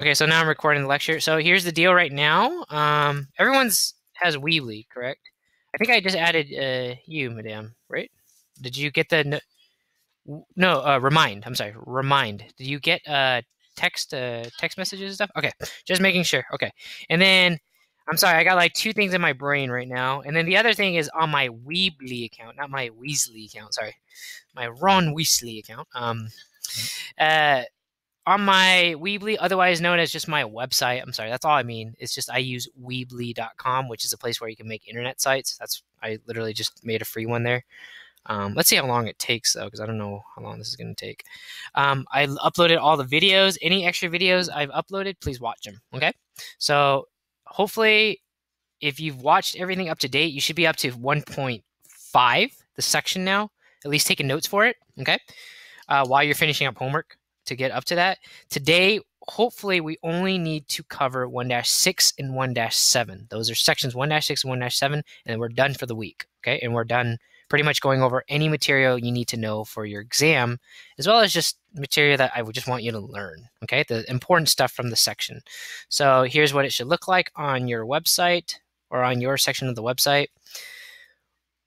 Okay, so now I'm recording the lecture. So here's the deal right now. Um, everyone's has Weebly, correct? I think I just added uh, you, madame, right? Did you get the no, no uh, remind? I'm sorry, remind. Did you get uh text uh text messages and stuff? Okay, just making sure. Okay, and then I'm sorry, I got like two things in my brain right now, and then the other thing is on my Weebly account, not my Weasley account. Sorry, my Ron Weasley account. Um, uh on my Weebly, otherwise known as just my website. I'm sorry, that's all I mean. It's just I use Weebly.com, which is a place where you can make internet sites. That's I literally just made a free one there. Um, let's see how long it takes though, because I don't know how long this is going to take. Um, I uploaded all the videos. Any extra videos I've uploaded, please watch them. Okay, so hopefully, if you've watched everything up to date, you should be up to 1.5, the section now. At least taking notes for it. Okay, uh, while you're finishing up homework to get up to that. Today, hopefully, we only need to cover 1 6 and 1 7. Those are sections 1 6 and 1 7, and we're done for the week. Okay, and we're done pretty much going over any material you need to know for your exam, as well as just material that I would just want you to learn. Okay, the important stuff from the section. So here's what it should look like on your website or on your section of the website.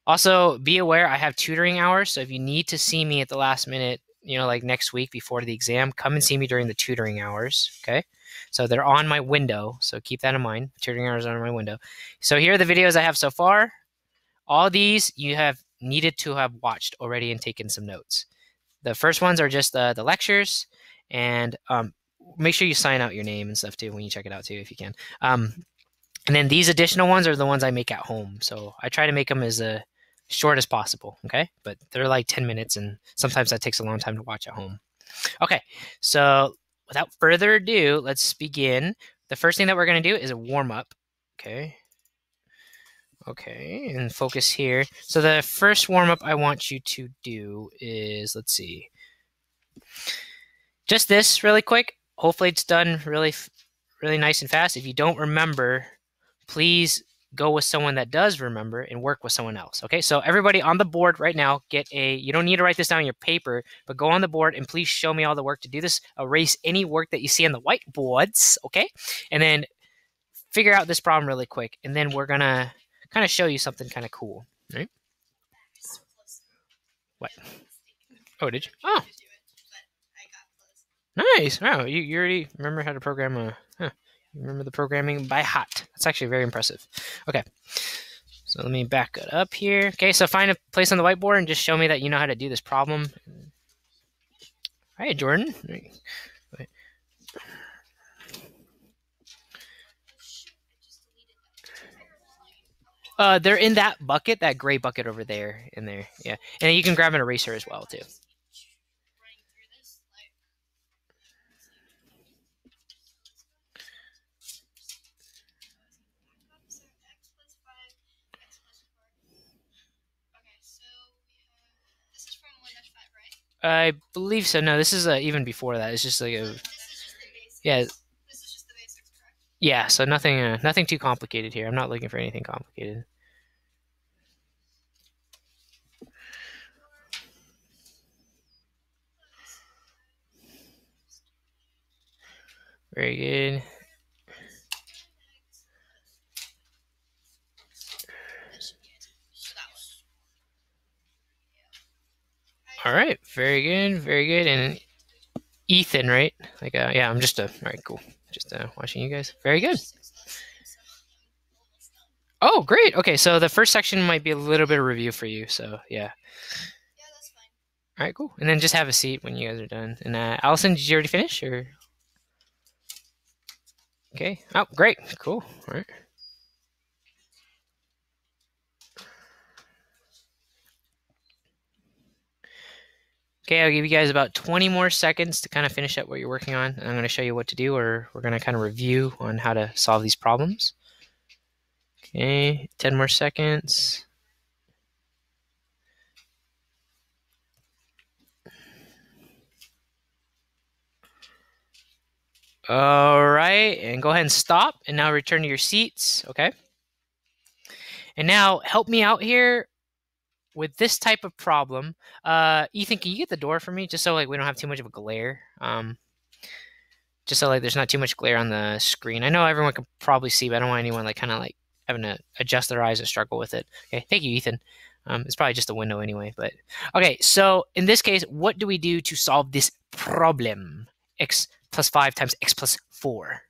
Also, be aware I have tutoring hours, so if you need to see me at the last minute, you know, like next week before the exam, come and see me during the tutoring hours. Okay. So they're on my window. So keep that in mind. Tutoring hours are on my window. So here are the videos I have so far. All these you have needed to have watched already and taken some notes. The first ones are just the, the lectures and um, make sure you sign out your name and stuff too when you check it out too if you can. Um, and then these additional ones are the ones I make at home. So I try to make them as a short as possible. Okay. But they're like 10 minutes, and sometimes that takes a long time to watch at home. Okay. So without further ado, let's begin. The first thing that we're going to do is a warm up. Okay. Okay. And focus here. So the first warm up I want you to do is let's see. Just this really quick. Hopefully it's done really, really nice and fast. If you don't remember, please go with someone that does remember and work with someone else. Okay, so everybody on the board right now, get a, you don't need to write this down on your paper, but go on the board and please show me all the work to do this. Erase any work that you see on the whiteboards, okay? And then figure out this problem really quick. And then we're gonna kind of show you something kind of cool, right? What? Oh, did you? Oh. Nice. Wow, you, you already remember how to program a Remember the programming by hot. That's actually very impressive. Okay. So let me back it up here. Okay, so find a place on the whiteboard and just show me that you know how to do this problem. Hi, Jordan. Uh, they're in that bucket, that gray bucket over there, in there. Yeah, and you can grab an eraser as well too. I believe so. No, this is uh, even before that. It's just like a yeah. Yeah, so nothing, uh, nothing too complicated here. I'm not looking for anything complicated. Very good. All right, very good, very good. And Ethan, right? Like, uh, yeah, I'm just a. Uh, all right, cool. Just uh, watching you guys. Very good. Oh, great. Okay, so the first section might be a little bit of review for you. So yeah. Yeah, that's fine. All right, cool. And then just have a seat when you guys are done. And uh, Allison, did you already finish or? Okay. Oh, great. Cool. All right. Okay, I'll give you guys about 20 more seconds to kind of finish up what you're working on. And I'm going to show you what to do, or we're going to kind of review on how to solve these problems. Okay, 10 more seconds. All right, and go ahead and stop, and now return to your seats, okay? And now help me out here with this type of problem, uh, Ethan, can you get the door for me just so like we don't have too much of a glare? Um, just so like there's not too much glare on the screen. I know everyone can probably see, but I don't want anyone like kind of like having to adjust their eyes and struggle with it. Okay, thank you, Ethan. Um, it's probably just a window anyway, but okay. So in this case, what do we do to solve this problem? X plus five times x plus four.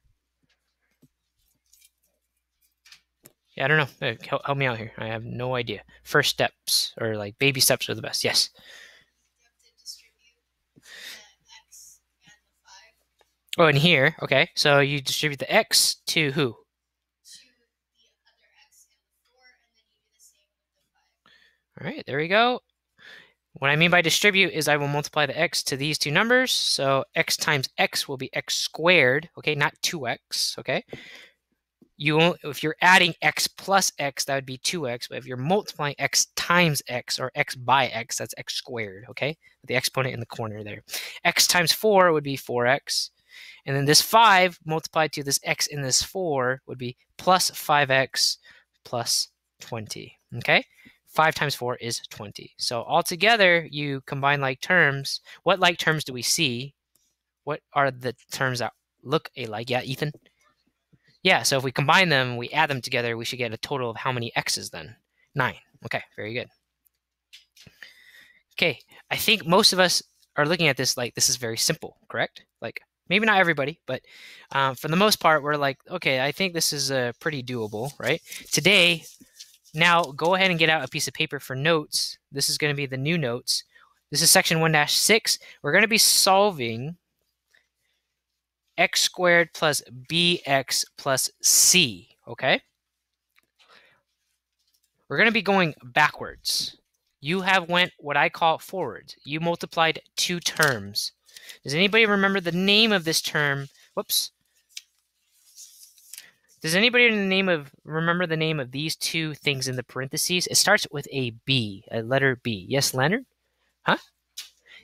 I don't know. Help, help me out here. I have no idea. First steps or like baby steps are the best. Yes. Oh, and here, okay. So you distribute the x to who? All right, there we go. What I mean by distribute is I will multiply the x to these two numbers. So x times x will be x squared, okay, not 2x, okay? You if you're adding x plus x, that would be 2x, but if you're multiplying x times x or x by x, that's x squared, okay? With The exponent in the corner there. x times 4 would be 4x. And then this 5 multiplied to this x in this 4 would be plus 5x plus 20. Okay? 5 times 4 is 20. So altogether, you combine like terms. What like terms do we see? What are the terms that look alike? Yeah, Ethan? Yeah, so if we combine them, we add them together, we should get a total of how many x's then? 9. Okay, very good. Okay, I think most of us are looking at this like this is very simple, correct? Like maybe not everybody, but um, for the most part, we're like, okay, I think this is uh, pretty doable, right? Today, now go ahead and get out a piece of paper for notes. This is going to be the new notes. This is section 1-6. We're going to be solving x squared plus bx plus c, okay? We're going to be going backwards. You have went what I call forwards. You multiplied two terms. Does anybody remember the name of this term? Whoops. Does anybody in the name of remember the name of these two things in the parentheses? It starts with a B, a letter B. Yes, Leonard? Huh?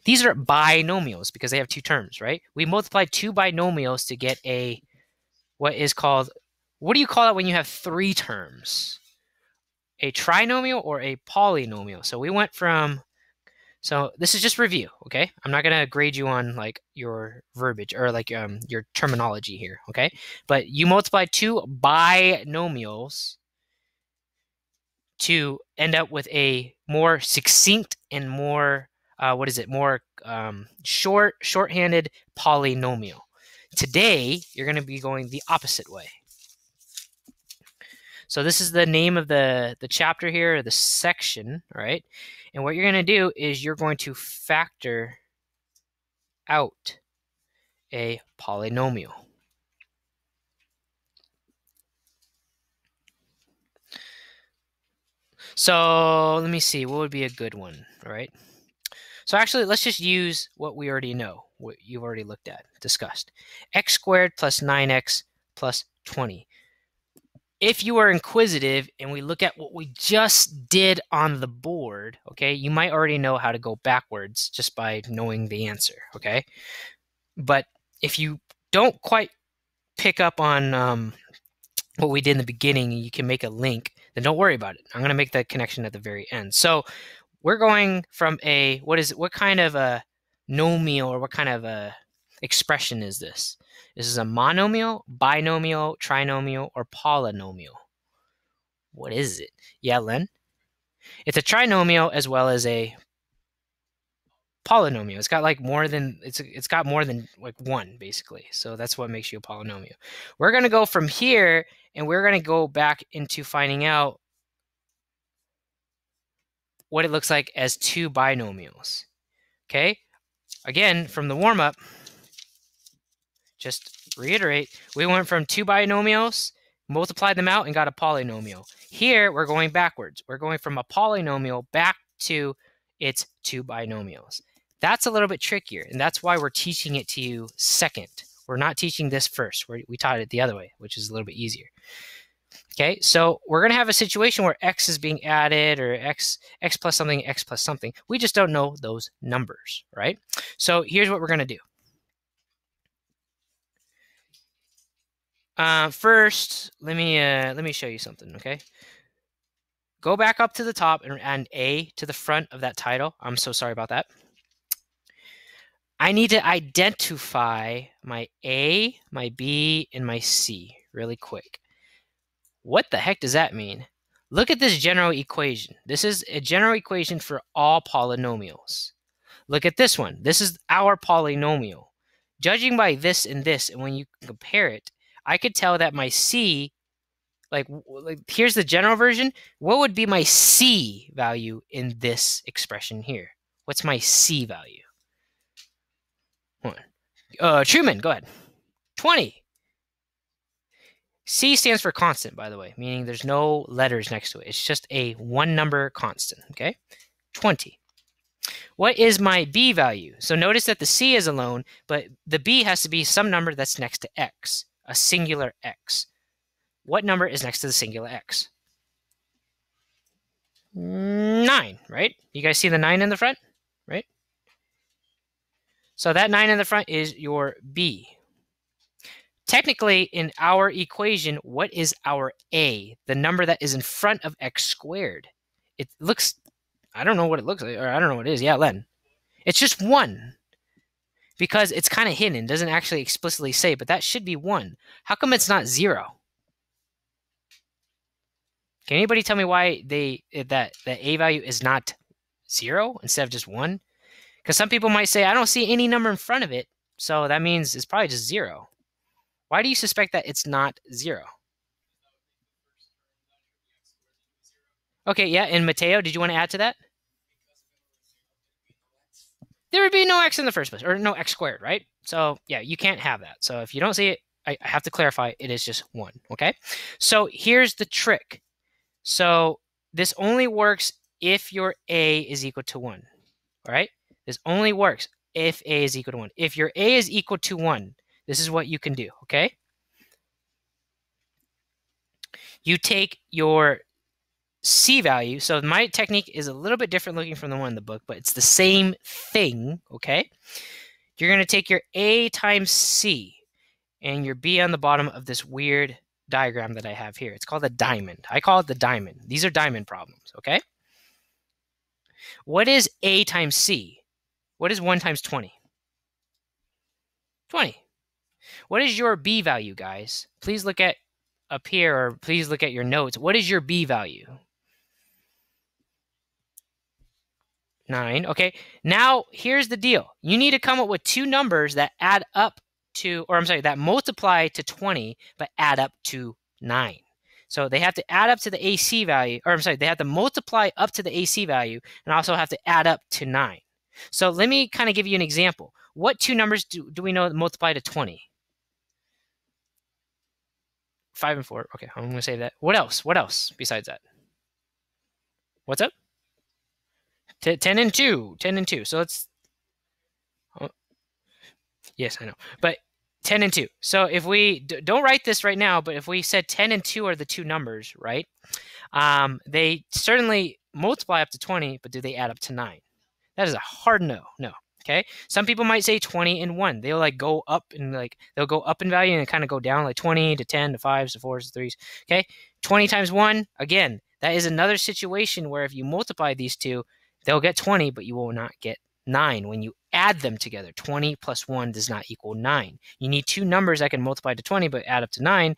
These are binomials because they have two terms, right? We multiply two binomials to get a what is called what do you call it when you have three terms? A trinomial or a polynomial. So we went from so this is just review, okay? I'm not gonna grade you on like your verbiage or like um, your terminology here, okay? But you multiply two binomials to end up with a more succinct and more uh, what is it? More um, short, shorthanded polynomial. Today, you're going to be going the opposite way. So this is the name of the the chapter here, the section, right? And what you're going to do is you're going to factor out a polynomial. So let me see, what would be a good one, right? So actually, let's just use what we already know, what you've already looked at, discussed. x squared plus 9x plus 20 if you are inquisitive and we look at what we just did on the board, okay, you might already know how to go backwards just by knowing the answer, okay? But if you don't quite pick up on um, what we did in the beginning, you can make a link, then don't worry about it. I'm going to make the connection at the very end. So we're going from a, what is, what kind of a nomial or what kind of a expression is this? This is a monomial, binomial, trinomial, or polynomial. What is it? Yeah, Len? It's a trinomial as well as a polynomial. It's got like more than it's it's got more than like one basically. So that's what makes you a polynomial. We're going to go from here and we're going to go back into finding out what it looks like as two binomials. Okay? Again, from the warm up, just reiterate, we went from two binomials, multiplied them out, and got a polynomial. Here, we're going backwards. We're going from a polynomial back to its two binomials. That's a little bit trickier, and that's why we're teaching it to you second. We're not teaching this first. We're, we taught it the other way, which is a little bit easier. Okay, so we're going to have a situation where x is being added or x x plus something, x plus something. We just don't know those numbers, right? So here's what we're going to do. Uh, first, let me uh, let me show you something. Okay, go back up to the top and, add A to the front of that title. I'm so sorry about that. I need to identify my A, my B, and my C really quick. What the heck does that mean? Look at this general equation. This is a general equation for all polynomials. Look at this one. This is our polynomial. Judging by this and this, and when you compare it, I could tell that my C, like, like here's the general version. What would be my C value in this expression here? What's my C value? One. Uh, Truman, go ahead. 20. C stands for constant, by the way, meaning there's no letters next to it. It's just a one number constant, okay? 20. What is my b value? So notice that the c is alone, but the b has to be some number that's next to x, a singular x. What number is next to the singular x? 9, right? You guys see the 9 in the front, right? So that 9 in the front is your b. Technically, in our equation, what is our a? The number that is in front of x squared. It looks I don't know what it looks like, or I don't know what it is. Yeah, Len. It's just one. Because it's kind of hidden, doesn't actually explicitly say, but that should be one. How come it's not zero? Can anybody tell me why they eh, that the a value is not zero instead of just one? Because some people might say, I don't see any number in front of it, so that means it's probably just zero. Why do you suspect that it's not zero? Okay, yeah, and Mateo, did you want to add to that? There would be no x in the first place, or no x squared, right? So yeah, you can't have that. So if you don't see it, I have to clarify, it is just one, okay? So here's the trick. So this only works if your a is equal to 1, all right? This only works if a is equal to 1. If your a is equal to 1, this is what you can do, okay? You take your C value. So my technique is a little bit different looking from the one in the book, but it's the same thing, okay? You're going to take your A times C and your B on the bottom of this weird diagram that I have here. It's called a diamond. I call it the diamond. These are diamond problems, okay? What is A times C? What is 1 times 20? 20. What is your B value, guys? Please look at up here, or please look at your notes. What is your B value? 9. Okay, now here's the deal. You need to come up with two numbers that add up to, or I'm sorry, that multiply to 20, but add up to 9. So they have to add up to the AC value, or I'm sorry, they have to multiply up to the AC value and also have to add up to 9. So let me kind of give you an example. What two numbers do, do we know multiply to 20? 5 and 4. Okay, I'm to say that. What else? What else besides that? What's up? T- 10 and 2 10 and 2 so let's oh, yes i know but 10 and 2 so if we d- don't write this right now but if we said 10 and 2 are the two numbers right um, they certainly multiply up to 20 but do they add up to 9 that is a hard no no okay some people might say 20 and 1 they'll like go up and like they'll go up in value and kind of go down like 20 to 10 to 5s to 4s to 3s okay 20 times 1 again that is another situation where if you multiply these two They'll get 20, but you will not get 9 when you add them together. 20 plus 1 does not equal 9. You need two numbers that can multiply to 20 but add up to 9.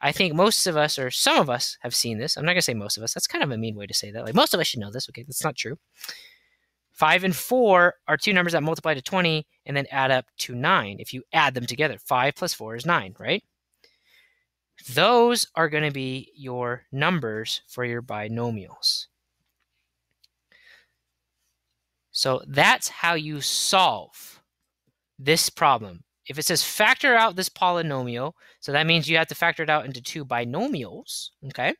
I think most of us, or some of us, have seen this. I'm not going to say most of us. That's kind of a mean way to say that. Like, most of us should know this. Okay, that's not true. 5 and 4 are two numbers that multiply to 20 and then add up to 9 if you add them together. 5 plus 4 is 9, right? Those are going to be your numbers for your binomials. So that's how you solve this problem. If it says factor out this polynomial, so that means you have to factor it out into two binomials, okay?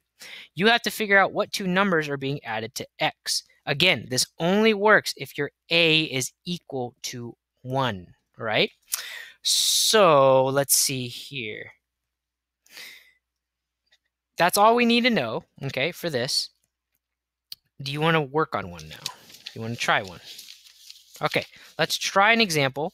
You have to figure out what two numbers are being added to x. Again, this only works if your a is equal to 1, right? So let's see here. That's all we need to know, okay, for this. Do you want to work on one now? You want to try one? Okay, let's try an example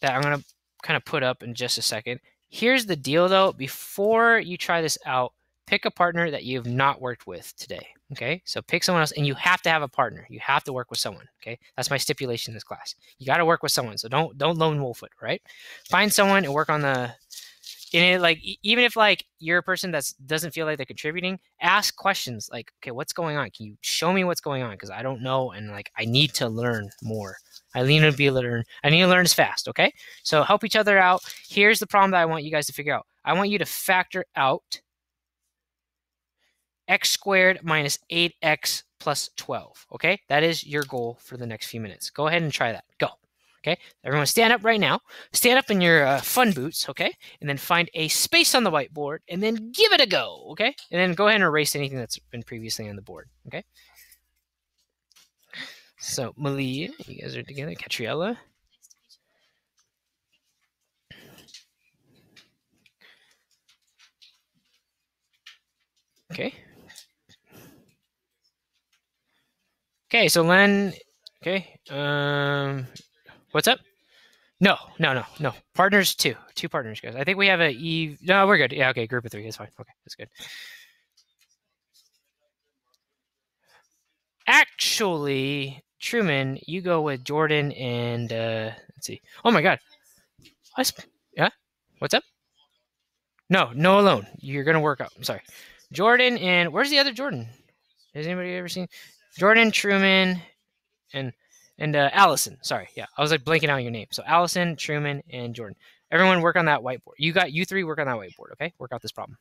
that I'm going to kind of put up in just a second. Here's the deal though, before you try this out, pick a partner that you have not worked with today. Okay, so pick someone else, and you have to have a partner. You have to work with someone. Okay, that's my stipulation in this class. You got to work with someone. So don't don't lone wolf it. Right? Find someone and work on the. In it, like even if like you're a person that doesn't feel like they're contributing, ask questions like, okay, what's going on? Can you show me what's going on? Because I don't know, and like I need to learn more. I need to be learn. I need to learn as fast. Okay, so help each other out. Here's the problem that I want you guys to figure out. I want you to factor out x squared minus 8x plus 12. Okay, that is your goal for the next few minutes. Go ahead and try that. Go. Okay, everyone stand up right now. Stand up in your uh, fun boots, okay? And then find a space on the whiteboard and then give it a go, okay? And then go ahead and erase anything that's been previously on the board, okay? So, Malia, you guys are together. Catriella. Okay. Okay, so Len, okay, um, what's up? No, no, no, no. Partners two, two partners, guys. I think we have a E. No, we're good. Yeah, okay, group of three. That's fine. Okay, that's good. Actually, Truman, you go with Jordan and uh, let's see. Oh my God, What's, yeah, what's up? No, no alone. You're gonna work out. I'm sorry, Jordan and where's the other Jordan? Has anybody ever seen? Jordan Truman and and uh, Allison. Sorry, yeah, I was like blanking out your name. So Allison, Truman, and Jordan. Everyone work on that whiteboard. You got you three work on that whiteboard. Okay, work out this problem.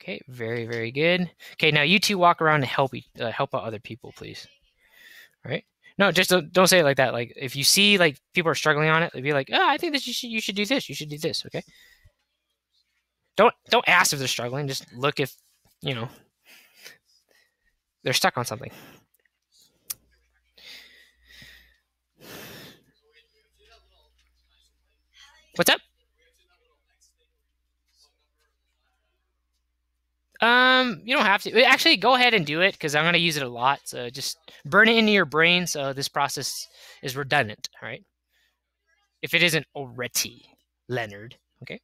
Okay, very very good. Okay, now you two walk around and help uh, help out other people, please. All right. No, just don't, don't say it like that. Like if you see like people are struggling on it, they'd be like, oh, I think that you should you should do this. You should do this. Okay. Don't don't ask if they're struggling. Just look if you know, they're stuck on something. What's up? Um, you don't have to. Actually, go ahead and do it because I'm going to use it a lot. So just burn it into your brain so this process is redundant, all right? If it isn't already, Leonard, okay?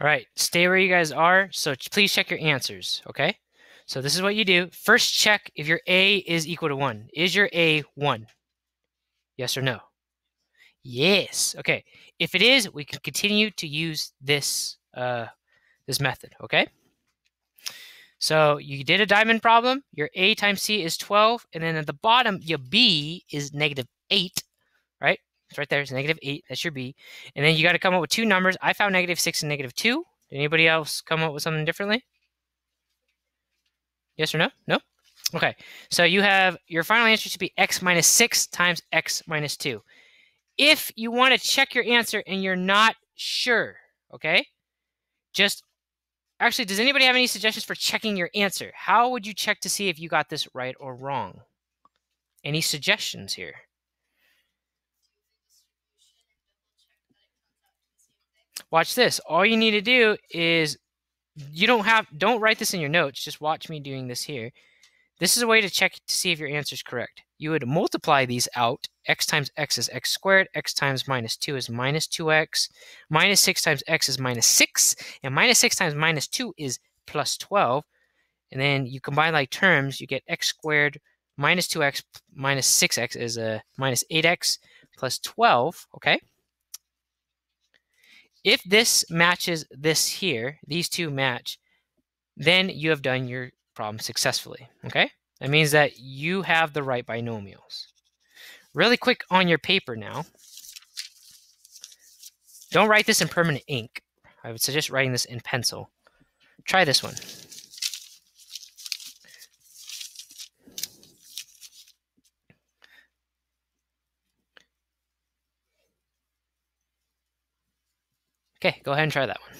All right, stay where you guys are. So please check your answers, okay? So this is what you do. First check if your A is equal to 1. Is your A 1? Yes or no? Yes. Okay. If it is, we can continue to use this uh, this method, okay? So you did a diamond problem. Your A times C is 12. And then at the bottom, your B is negative 8, right? It's right there. It's negative 8. That's your B. And then you got to come up with two numbers. I found negative 6 and negative 2. Did anybody else come up with something differently? Yes or no? No? Okay. So you have your final answer should be x minus 6 times x minus 2. If you want to check your answer and you're not sure, okay, just actually, does anybody have any suggestions for checking your answer? How would you check to see if you got this right or wrong? Any suggestions here? Watch this. All you need to do is you don't have don't write this in your notes. Just watch me doing this here. this is a way to check to see if your answer is correct. You would multiply these out. x times x is x squared. x times minus 2 is minus 2x. Minus 6 times x is minus 6. And minus 6 times minus 2 is plus 12. And then you combine like terms, you get x squared minus 2x minus 6x is a minus 8x plus 12, okay? If this matches this here, these two match, then you have done your problem successfully, okay? That means that you have the right binomials. Really quick on your paper now. Don't write this in permanent ink. I would suggest writing this in pencil. Try this one. Okay, go ahead and try that one.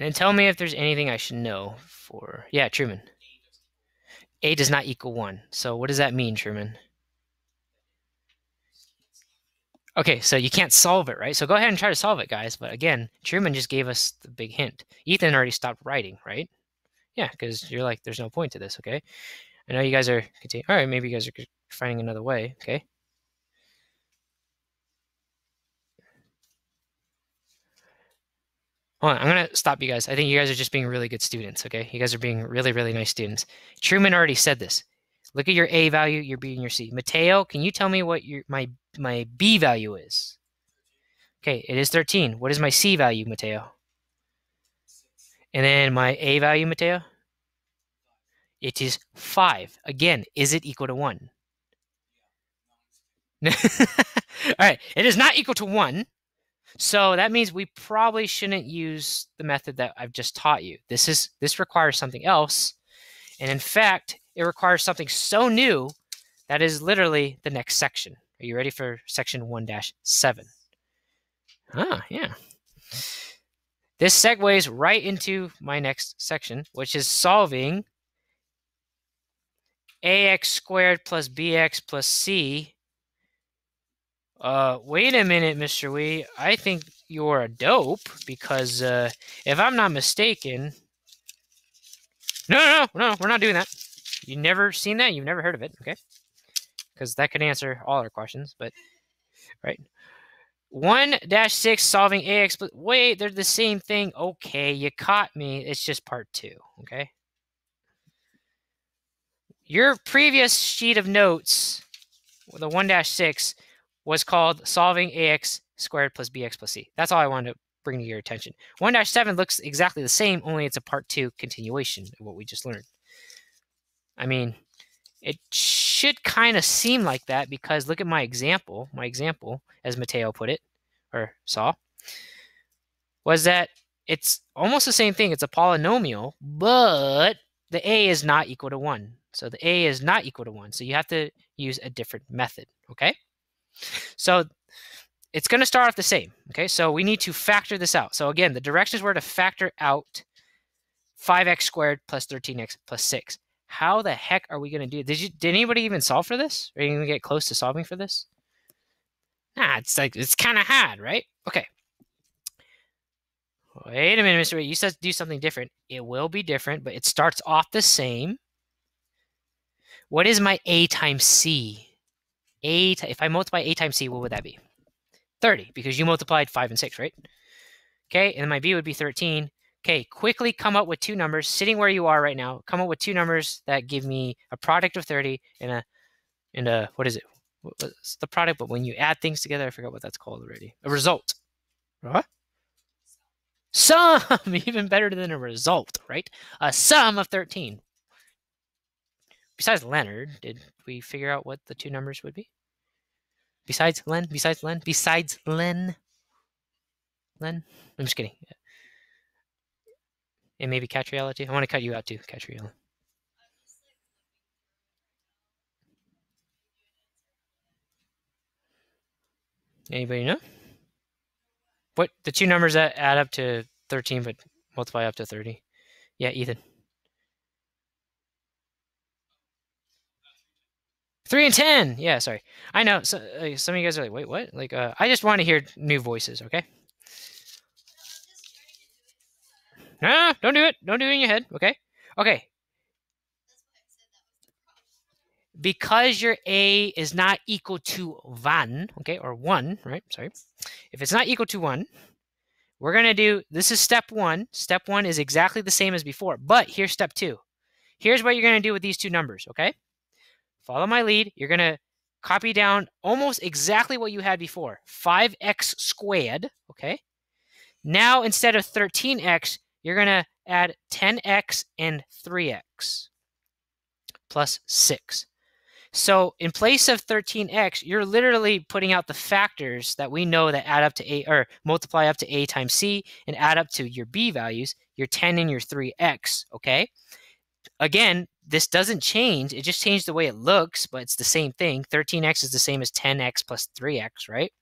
And tell me if there's anything I should know for... Yeah, Truman. A does not equal 1. So what does that mean, Truman? Okay, so you can't solve it, right? So go ahead and try to solve it, guys. But again, Truman just gave us the big hint. Ethan already stopped writing, right? Yeah, because you're like, there's no point to this, okay? I know you guys are continuing. All right, maybe you guys are finding another way. Okay. Hold on, I'm gonna stop you guys. I think you guys are just being really good students. Okay, you guys are being really, really nice students. Truman already said this. Look at your A value, your B, and your C. Mateo, can you tell me what your my my B value is? Okay, it is 13. What is my C value, Mateo? And then my A value, Mateo? It is 5. Again, is it equal to 1? All right, it is not equal to 1. So that means we probably shouldn't use the method that I've just taught you. This is this requires something else. And in fact, it requires something so new that is literally the next section. Are you ready for section 1-7? Ah, yeah. This segues right into my next section, which is solving ax squared plus bx plus c uh, wait a minute, Mr. Wee. I think you're a dope because uh, if I'm not mistaken, no, no, no, no, we're not doing that. You've never seen that? You've never heard of it, okay? Because that could answer all our questions, but right. One dash six solving AX. Wait, they're the same thing. Okay, you caught me. It's just part two. Okay. Your previous sheet of notes, the one dash six was called solving ax squared plus bx plus c. That's all I wanted to bring to your attention. 1-7 looks exactly the same, only it's a part 2 continuation of what we just learned. I mean, it should kind of seem like that because look at my example. My example, as Mateo put it, or saw, was that it's almost the same thing. It's a polynomial, but the a is not equal to 1. So the a is not equal to 1. So you have to use a different method, okay? So it's going to start off the same. Okay, so we need to factor this out. So again, the directions were to factor out 5x squared plus 13x plus 6. How the heck are we going to do? Did you did anybody even solve for this? Are you going to get close to solving for this? Nah, it's like it's kind of hard, right? Okay. Wait a minute, Mr. Ray. You said do something different. It will be different, but it starts off the same. What is my A times C? a if I multiply a times c, what would that be? 30, because you multiplied 5 and 6, right? Okay, and my b would be 13. Okay, quickly come up with two numbers, sitting where you are right now, come up with two numbers that give me a product of 30 and a, and a, what is it? What's the product? But when you add things together, I forgot what that's called already. A result. What? Sum! Even better than a result, right? A sum of 13 besides Leonard, did we figure out what the two numbers would be? Besides Len? Besides Len? Besides Len? Len? I'm just kidding. And maybe Catriella. I want to cut you out too, Reality. Anybody know? What the two numbers that add up to 13 but multiply up to 30? Yeah, Ethan. Three and ten. Yeah, sorry. I know. So, uh, some of you guys are like, wait, what? Like, uh, I just want to hear new voices. Okay. No, don't do it. Don't do it in your head. Okay. Okay. Because your a is not equal to one, okay, or one, right? Sorry. If it's not equal to one, we're gonna do this is step one. Step one is exactly the same as before, but here's step two. Here's what you're gonna do with these two numbers, okay? Follow my lead. You're gonna copy down almost exactly what you had before 5x squared, okay? Now, instead of 13x, you're going to add 10x and 3x plus 6. So in place of 13x, you're literally putting out the factors that we know that add up to a or multiply up to a times c and add up to your b values, your 10 and your 3x, okay? Again, this doesn't change. It just changed the way it looks, but it's the same thing. 13x is the same as 10x plus 3x, right?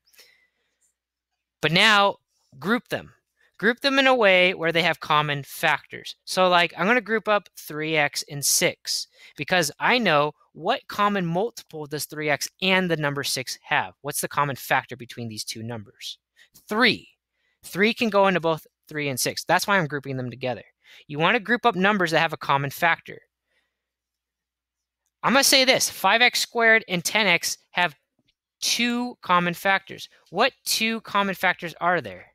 But now group them. Group them in a way where they have common factors. So like I'm going to group up 3x and 6 because I know what common multiple does 3x and the number 6 have. What's the common factor between these two numbers? 3. 3 can go into both 3 and 6. That's why I'm grouping them together. You want to group up numbers that have a common factor. I'm going to say this 5x squared and 10x have two common factors. What two common factors are there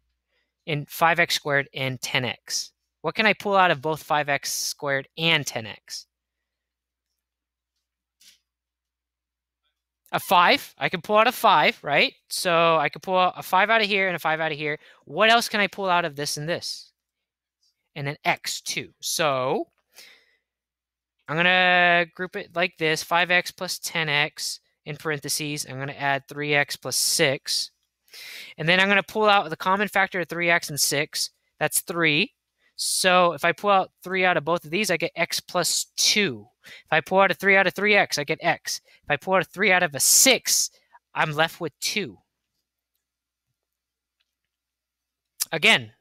in 5x squared and 10x? What can I pull out of both 5x squared and 10x? A 5. I can pull out a 5, right? So I could pull a 5 out of here and a 5 out of here. What else can I pull out of this and this? And an x, too. So I'm going to group it like this 5x plus 10x in parentheses. I'm going to add 3x plus 6. And then I'm going to pull out the common factor of 3x and 6. That's 3. So if I pull out 3 out of both of these, I get x plus 2. If I pull out a 3 out of 3x, I get x. If I pull out a 3 out of a 6, I'm left with 2. Again,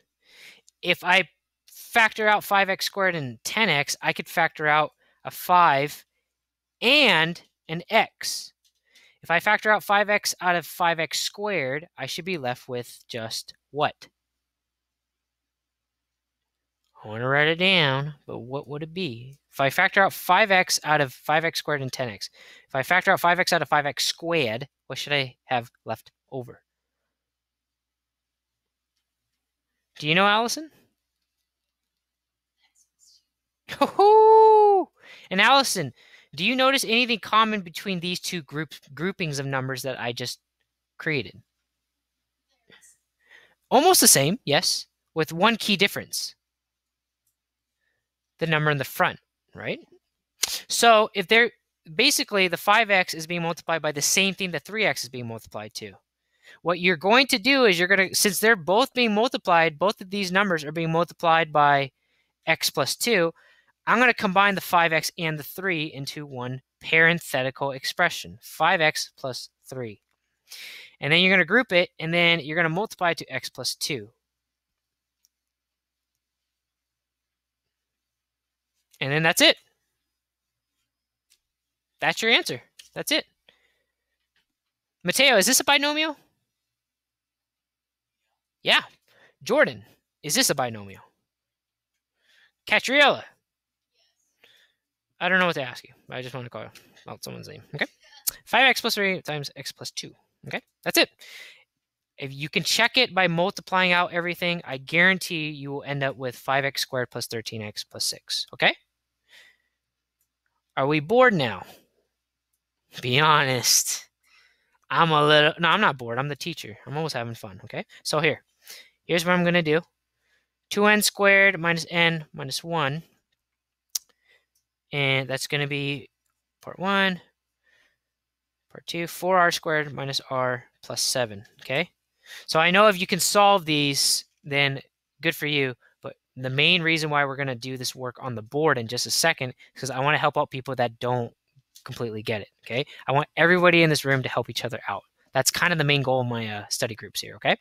if I factor out 5x squared and 10x, I could factor out a 5, and an x. If I factor out 5x out of 5x squared, I should be left with just what? I want to write it down, but what would it be? If I factor out 5x out of 5x squared and 10x, if I factor out 5x out of 5x squared, what should I have left over? Do you know, Allison? Oh, and Allison, do you notice anything common between these two groups groupings of numbers that I just created? Almost the same, yes, with one key difference. The number in the front, right? So if they're basically the 5x is being multiplied by the same thing that 3x is being multiplied to. What you're going to do is you're going to, since they're both being multiplied, both of these numbers are being multiplied by x plus 2, I'm going to combine the 5x and the 3 into one parenthetical expression, 5x plus 3. And then you're going to group it, and then you're going to multiply it to x plus 2. And then that's it. That's your answer. That's it. Mateo, is this a binomial? Yeah. Jordan, is this a binomial? Catriella, I don't know what to ask you. I just want to call out someone's name. Okay. 5x plus 3 times x plus 2. Okay. That's it. If you can check it by multiplying out everything, I guarantee you will end up with 5x squared plus 13x plus 6. Okay? Are we bored now? Be honest. I'm a little, no, I'm not bored. I'm the teacher. I'm always having fun. Okay? So here, here's what I'm going to do 2n squared minus n minus 1 and that's going to be part 1, part 2, 4r squared minus r plus 7, okay? So I know if you can solve these, then good for you, but the main reason why we're going to do this work on the board in just a second is because I want to help out people that don't completely get it, okay? I want everybody in this room to help each other out. That's kind of the main goal of my uh, study groups here, okay?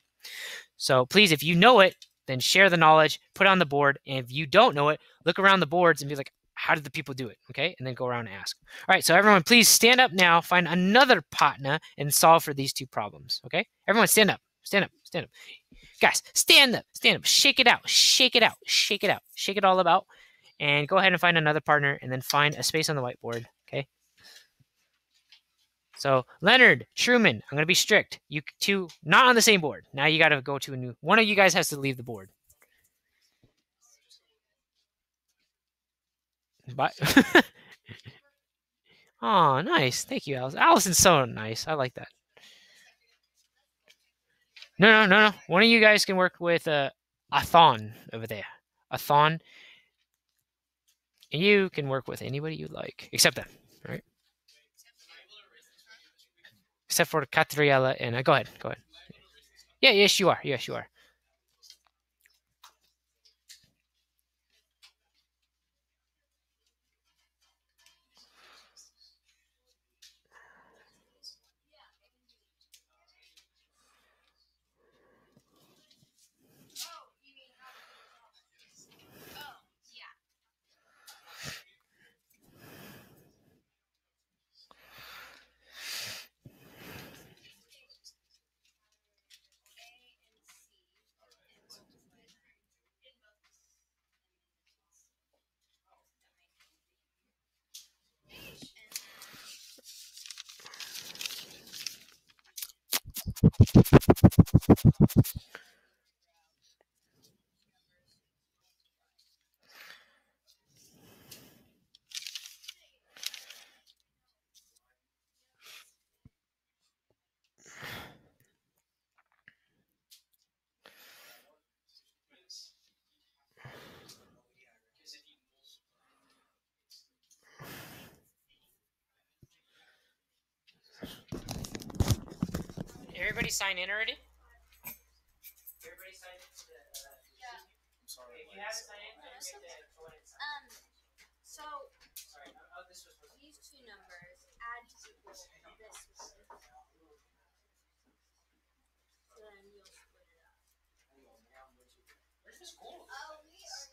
So please, if you know it, then share the knowledge, put it on the board, and if you don't know it, look around the boards and be like, how did the people do it? Okay, and then go around and ask. All right, so everyone, please stand up now, find another partner, and solve for these two problems. Okay, everyone, stand up, stand up, stand up. guys, stand up, stand up, shake it out, shake it out, shake it out, shake it all about, and go ahead and find another partner, and then find a space on the whiteboard. Okay. So Leonard Truman, I'm gonna be strict. You two not on the same board. Now you got to go to a new. One of you guys has to leave the board. Bye. oh, nice. Thank you, Alice. Allison's so nice. I like that. No, no, no, no. One of you guys can work with uh, Ethan over there. Ethan. And you can work with anybody you like, except them, right? Except for Catriella and uh, go ahead, go ahead. Yeah, yes, you are. Yes, you are. Everybody sign in already? Everybody sign in to the. Uh, I'm sorry. if you haven't signed in, then you have go ahead and sign. Um, so Sorry. Oh, this was. these two numbers add to equal this one. So then you'll split it up. Where's the school? Oh, we are.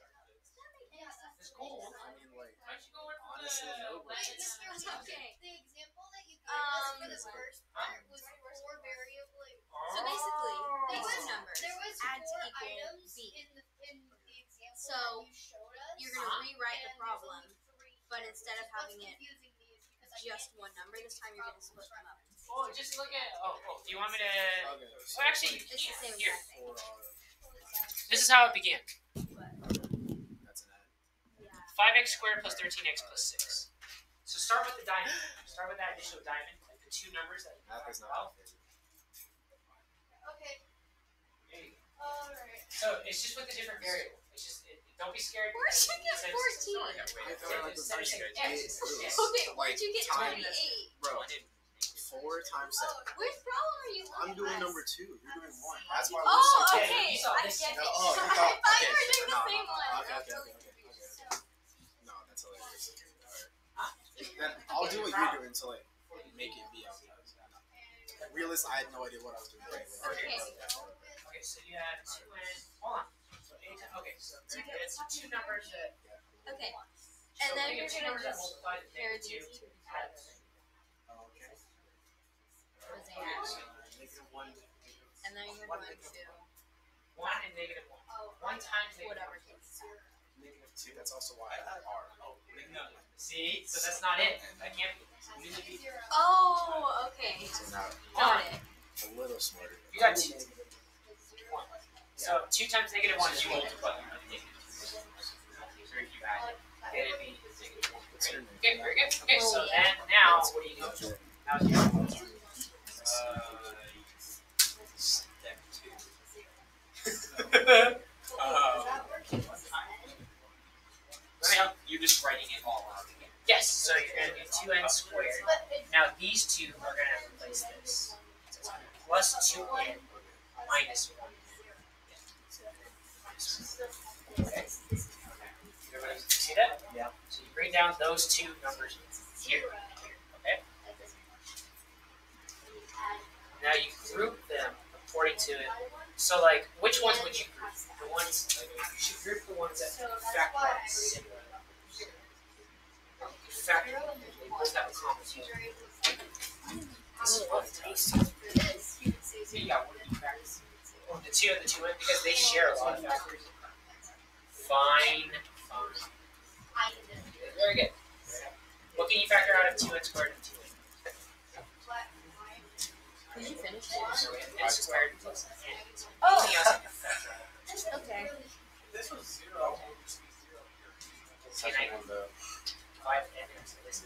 The school? I mean, like, Why don't you go work for Honestly, the nobody- Latin, It's okay. The example that you gave us for the Um, first part was four variable. So basically, these There two was- numbers There was add to equal items B. in the in the example So, you us, you're gonna rewrite the problem, but instead of having it confusing me is because I just one number. This time you're gonna split them up. Oh, just look at. Oh, oh. Do you want me to? okay. Well, actually, you It's the same Here. exact thing. Four are, This is how it began. that's an add. Yeah. 5x squared plus 13x plus 6. So start with the diamond. Start with that initial diamond, like the two numbers that you Math is talked not about. my favorite. Okay. There you go. All right. So it's just with a different variable. It's just it, don't be scared. Where'd you get says- 14? sorry, I wait, feel like it the says first X, guy X, did Okay, where'd you get time- 28? Bro, four times seven. Which problem are you I'm doing at? number two. You're doing one. That's why Oh, we're so okay. okay. You saw I this. get it. No, oh, you I thought- thought okay, you were doing the no, same no, one. okay, I'm okay, totally okay, okay, confused. No, that's hilarious. Alright. Then I'll do what you're doing to like make it be outside. Realist, I had no idea what I was doing. Okay. Okay, so you had two and hold on. So eight times, okay, so very good. So two numbers that. Okay. So And then you're two gonna numbers that just multiply to pair negative two. these two add together. Okay. What is that? Negative one. And then you're going to One and negative one. One times negative whatever one. Negative two. That's also why I have R. Oh, no. See, so that's not it. That can't be. Oh, okay. So now Got it. a little smarter. You got two. One. So two times negative one is you multiply. Or you add it. It'd be negative one. What's your name? Okay, very good. Okay, so then now what do you do? Now it's your turn. Uh, step two. Let me help. You're just writing it all out again. Yes, so you're going to do 2n squared. Now these two are going to replace this. So it's gonna be plus 2n minus 1. Everybody see that? Yeah. So you bring down those two numbers here. Okay? Now you group them according to it. So, like, which ones would you group? The ones, you should group the ones that factorize similar numbers. Factor, ones that common. This is what tasty. Yeah? The two and the two in because they share a lot of factors. Fine. Fine. I did it. Very good. What can you factor out of two n squared and two n? Did you finish So we have n squared plus. Oh. Anything else you can factor out? Okay. This was zero. Can I five n is this?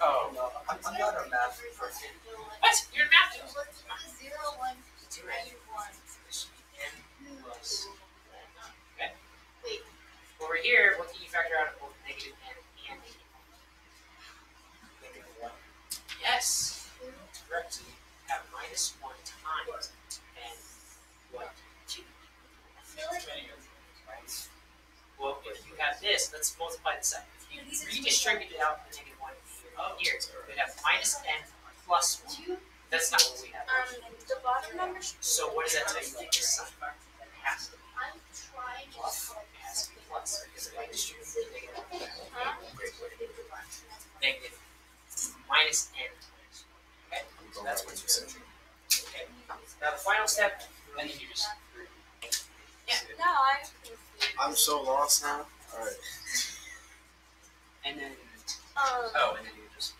Oh, no, I'm, I'm not a math person. What? You're in math. Let's do the zero, one, Two three, n one. n plus. Okay. Wait. Over here, what can you factor out of both negative n and n? Negative one. Yes. Correct. So you have minus one times n what two. I feel like Well, if you have this, let's multiply the side. If you redistribute it out the negative one here, here, you have minus n plus one. two, That's not what we have. Um, the bottom number. So what does that tell you about this sign? Has to negative one, Huh? negative minus n times. Okay, so that's what you're saying. Okay. Now the final step, and then you just. No, I'm confused. I'm so lost now. Alright. And then, Um, oh, and then you just,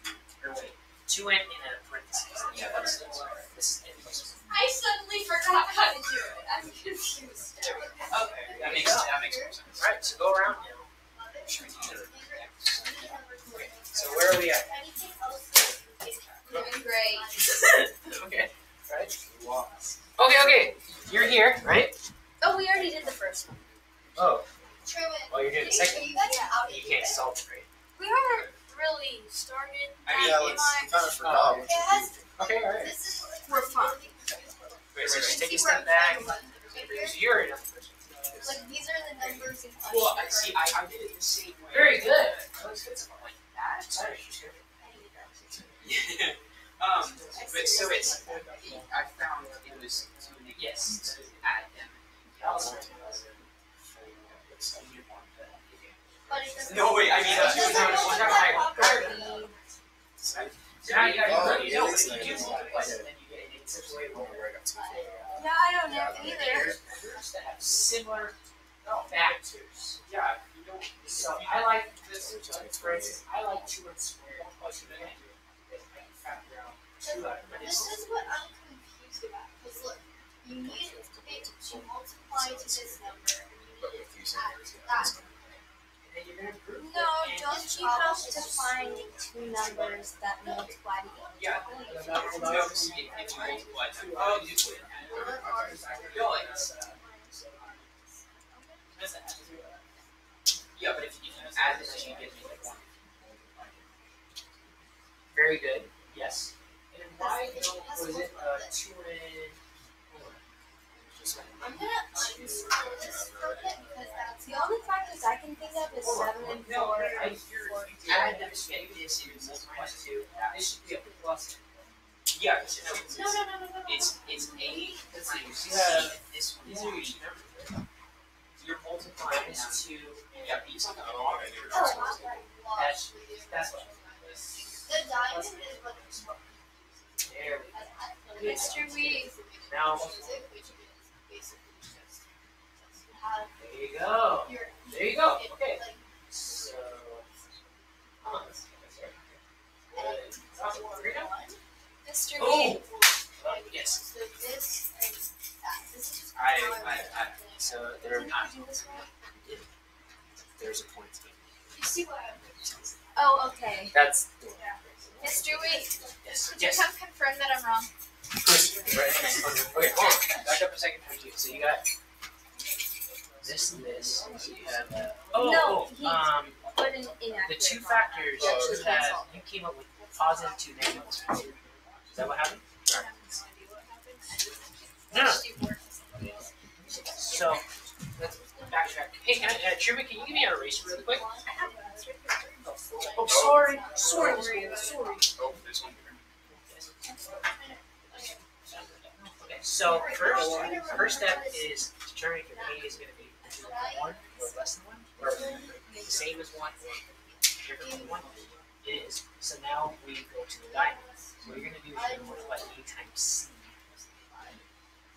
Or wait, two n in a parentheses. Yeah, that's this. This is n plus one. I suddenly forgot how to do it. I'm confused. There we go. okay, that makes, that makes more sense. All right, so go around now. So where are we at? Doing great. okay. Right. Okay, okay. You're here, right? Oh, we already did the first one. Oh, Truman. well, oh, you're doing the second. You guys are You can't solve it, right? We haven't really started. I mean, Yeah, let's, much. kind of forgot what It has. Okay, all right. This is. We're fine. Wait, so just You take a step I'm back. trying to run through here? So you're enough person. Like these are the numbers in Well, I see, I, I did it the same way. Very good. That was good. Like that. Sorry. Yeah. Um, but so it's, I found it was two negatives. Yes. To add them. But it doesn't. No, wait, I mean, uh, It doesn't one time I- properly. Now you you know yeah, you do multiply it, then you get it in such a way where I got two. Yeah, I don't know either. numbers that have similar factors. Yeah, you don't. So I like this. For instance, I like two and squared plus two and I can factor out two out of it. This is what I'm confused about. Because look, you need it to multiply to this number, and you need it to add that. And then you're gonna prove No, don't you have to find two numbers that multiply together? Yeah. But if you add this, you get like one. Very good. Yes. And why was it uh, two and. I'm gonna unscroll this for a bit because that's The only factors I can think of is seven and four I, you're, four. you add them this is two. This should be a plus. Yeah, no, it's, no, no, no, no, no, it's, it's A times C, Yeah. and this one These is are numbers. You're multiplying this two. Yeah, oh, the Oh, R. I did it. That's. That's what. The diamond is what There we go. Mr. Wee. Now music, which is basically just have there you go. your There you go. it, Okay. like So. Mr. Oh. Oh, yes. So this and that. This is just I- I- I- So there are you this one? there's a point. to it. You see what I'm Oh, okay. That's Mr. Wee, yes. could you come confirm that I'm wrong? Okay, hold on. Back up a second. So you got this and this. So you have uh, oh, No, um the two factors Yeah, you just have cancel. you came up with positive two negative two. Is that what happened? No, no. So let's backtrack. Hey, can I, uh, Truman, can you give me an eraser really quick? Oh, sorry, sorry, sorry, sorry. Oh, this one. So first, first step is determining if your K is going to be one or less than one, or the same as one or different from one. It is. So now we go to the diamond. So what you're going to do is you're going to multiply A times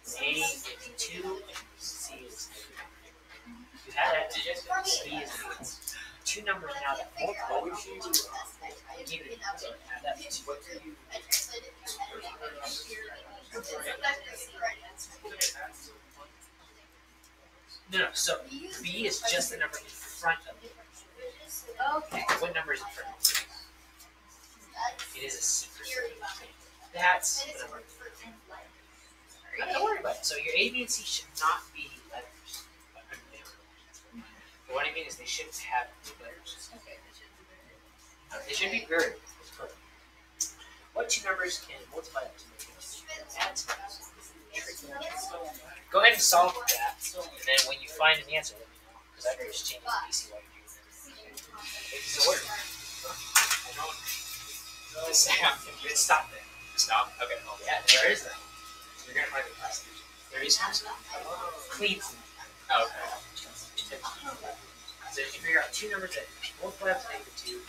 C. A is two and C is you had it. C is two numbers now that multiply. Give it add up to what you no, no. So B is just the number in front of it. Okay. What number is in front of it? It is a secret. That's the number. Don't worry about it. So your A, B, and C should not be letters. But what I mean is they shouldn't have letters. Uh, They should be very. What two numbers can multiply up to make? That's tricky. Go ahead and solve that, and then when you find an answer, let me know. Because I can just change the PC while you do it. Does it work? I don't. Just stop there. Stop. Okay. Yeah, there is that. You're gonna find the class. There is one. Clean. Oh, okay. So if you figure out two numbers that multiply up to negative two.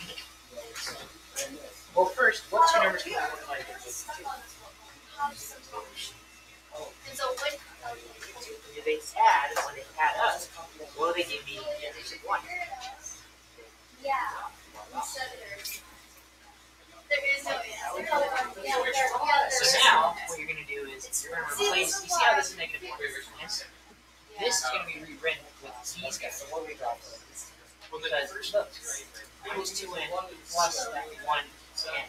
Well, first, what two numbers can multiply to negative two? And so when If they add, when they add up, will they give me the answer one? Yeah. there is So now, what you're gonna do is you're gonna replace. You see how this is negative one? This is gonna be rewritten with these guys. So what we got? Because look, equals two n plus that one n.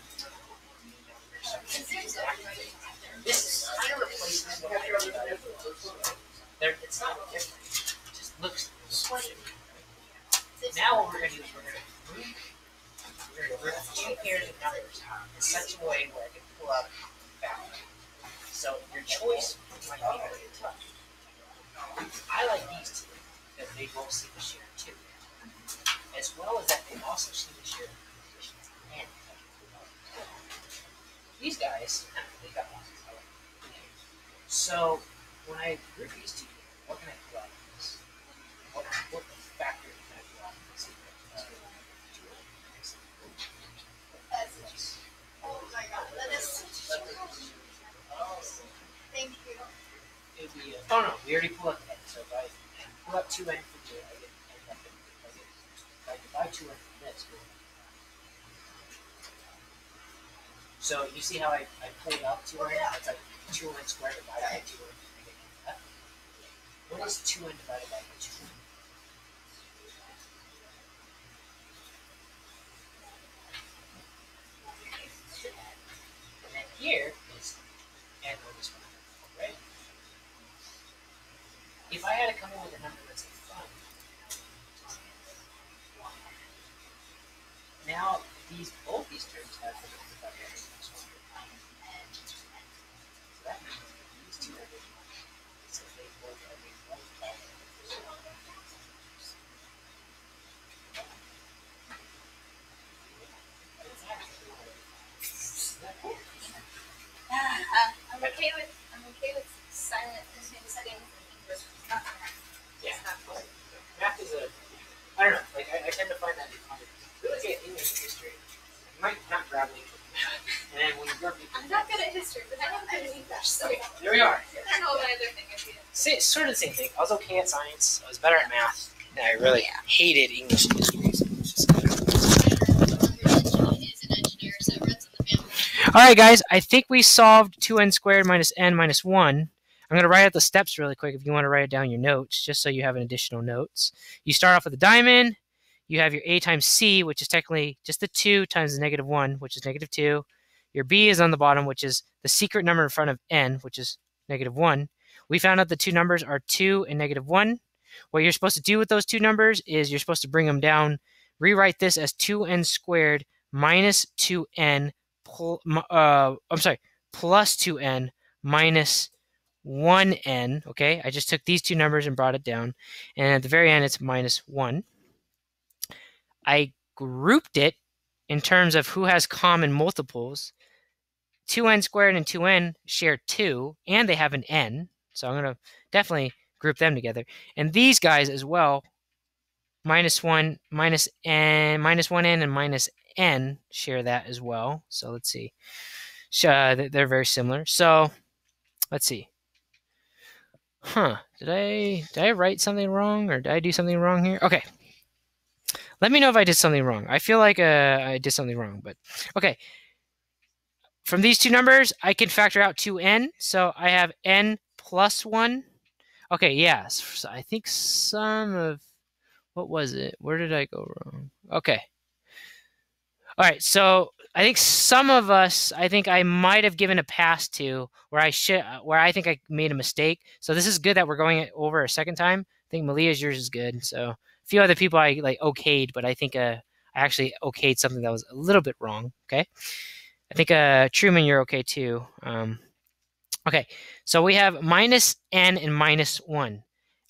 This is kind of replaces. There, it's not different. It just looks. Now what we're gonna do is we're we're gonna group two pairs of numbers in such a way where I can pull out back. So your choice might be. I like these two because they both seem to share as well as that they also seem to share position and these guys they got lots of color. So when I group these two what can I pull out of this? What, what factor can I pull out of this? Oh my god, that is such a Thank you. It would be, uh, oh no, we already pulled up n. So if I pull up 2n I divide 2n from this, we'll- so you see how I, I pulled up 2n? It's like 2n squared divided by 2n. I get n left. What is 2n divided by 2n? And then here is n minus 1, right? If I had to come up with a number that's like fun, now these both these terms have the multiplier x minus one. So that means these two are different. So they both are being multiplied. I'm okay with I'm okay with silent listening. Yeah. Math is a, I don't know, like I, I tend to find that really good English and history. You might not grab me from math, and then when you grab me I'm not good at history, but I am good at English, so Okay, there we are. I don't know what other thing I do. Sa- sort of the same thing. I was okay at science. I was better at math. And I really hated English and history. So it's just kind of- is an engineer, so it runs in the family. All right, guys. I think we solved 2n squared minus n minus 1. I'm going to write out the steps really quick if you want to write it down in your notes, just so you have an additional notes. You start off with a diamond. You have your a times c, which is technically just the 2 times the negative 1, which is negative 2. Your b is on the bottom, which is the secret number in front of n, which is negative 1. We found out the two numbers are 2 and negative 1. What you're supposed to do with those two numbers is you're supposed to bring them down, rewrite this as 2n squared minus 2n, pl- uh, I'm sorry, plus 2n minus 1n. Okay, I just took these two numbers and brought it down. And at the very end, it's minus 1. I grouped it in terms of who has common multiples. 2n squared and 2n share 2, and they have an n. So I'm going to definitely group them together. And these guys as well, minus 1, minus n, minus 1n, and minus n share that as well. So let's see. Uh, they're very similar. So let's see. Huh. Did I did I write something wrong or did I do something wrong here? Okay. Let me know if I did something wrong. I feel like uh, I did something wrong, but okay. From these two numbers, I can factor out 2n. So I have n plus 1. Okay, yes. So I think some of what was it? Where did I go wrong? Okay. All right, so I think some of us, I think I might have given a pass to where I should, where I think I made a mistake. So this is good that we're going over a second time. I think Malia's yours is good. So a few other people I like okayed, but I think uh, I actually okayed something that was a little bit wrong. Okay, I think uh, Truman, you're okay too. Um, okay, so we have minus n and minus one.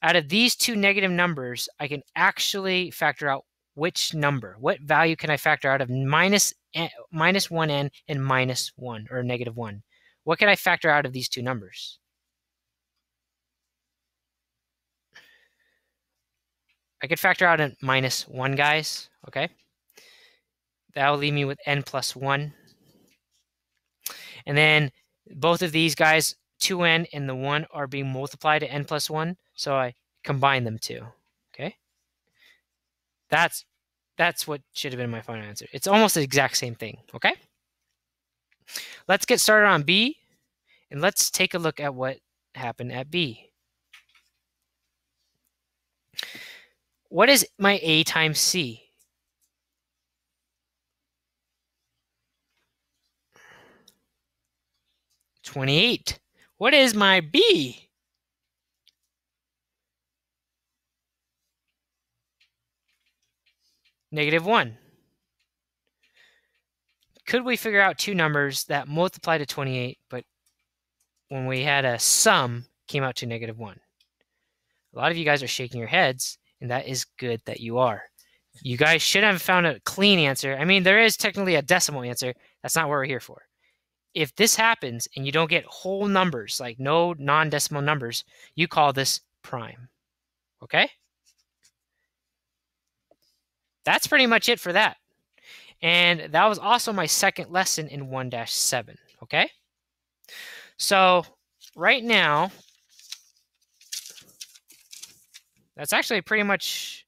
Out of these two negative numbers, I can actually factor out which number, what value can I factor out of minus, n, minus 1n and minus 1 or negative 1. What can I factor out of these two numbers? I could factor out a minus 1, guys, okay? That will leave me with n plus 1. And then both of these guys, 2n and the 1, are being multiplied to n plus 1, so I combine them two, okay? That's that's what should have been my final answer. It's almost the exact same thing, okay? Let's get started on B, and let's take a look at what happened at B. What is my A times C? Twenty-eight. What is my B? negative 1. Could we figure out two numbers that multiply to 28, but when we had a sum, came out to negative 1? A lot of you guys are shaking your heads, and that is good that you are. You guys should have found a clean answer. I mean, there is technically a decimal answer. That's not what we're here for. If this happens and you don't get whole numbers, like no non decimal numbers, you call this prime. Okay? that's pretty much it for that. And that was also my second lesson in 1-7, okay? So right now, that's actually pretty much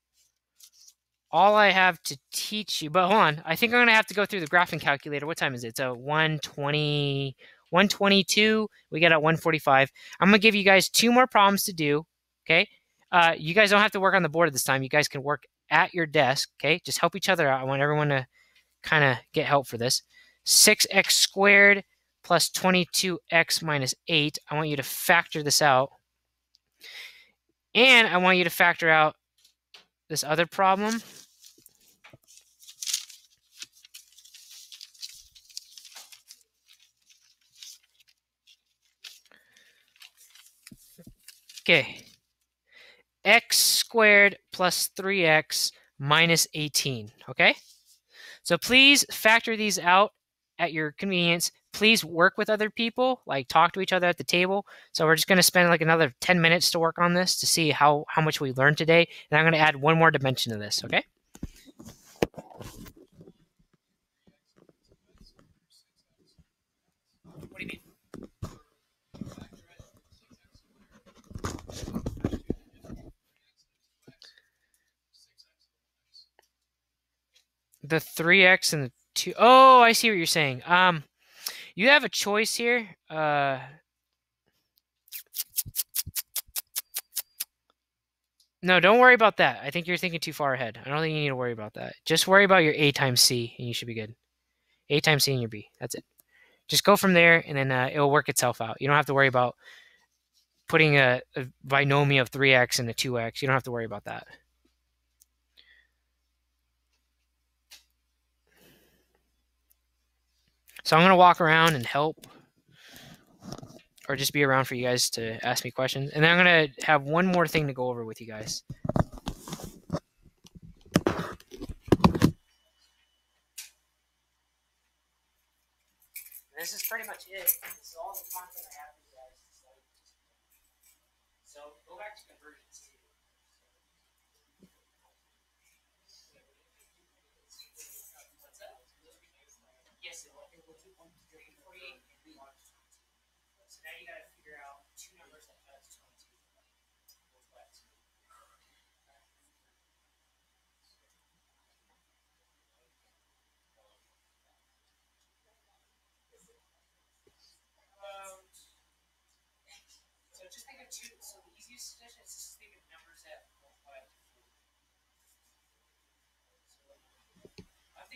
all I have to teach you. But hold on, I think I'm going to have to go through the graphing calculator. What time is it? It's a 120, 122. We get at 145. I'm going to give you guys two more problems to do, okay? Uh, you guys don't have to work on the board at this time. You guys can work at your desk. Okay, just help each other out. I want everyone to kind of get help for this. 6x squared plus 22x minus 8. I want you to factor this out. And I want you to factor out this other problem. Okay x squared plus 3x minus 18, okay? So please factor these out at your convenience. Please work with other people, like talk to each other at the table. So we're just going to spend like another 10 minutes to work on this to see how, how much we learned today. And I'm going to add one more dimension to this, okay? The 3x and the 2 oh i see what you're saying. Um you have a choice here uh no don't worry about that. I think you're thinking too far ahead. I don't think you need to worry about that. Just worry about your a times c and you should be good. A times c and your b. That's it. Just go from there and then uh, it'll work itself out. You don't have to worry about putting a, a binomial of 3x and a 2x you don't have to worry about that So I'm going to walk around and help or just be around for you guys to ask me questions. And then I'm going to have one more thing to go over with you guys. This is pretty much it. This is all the content I have for you guys. So go back to conversions.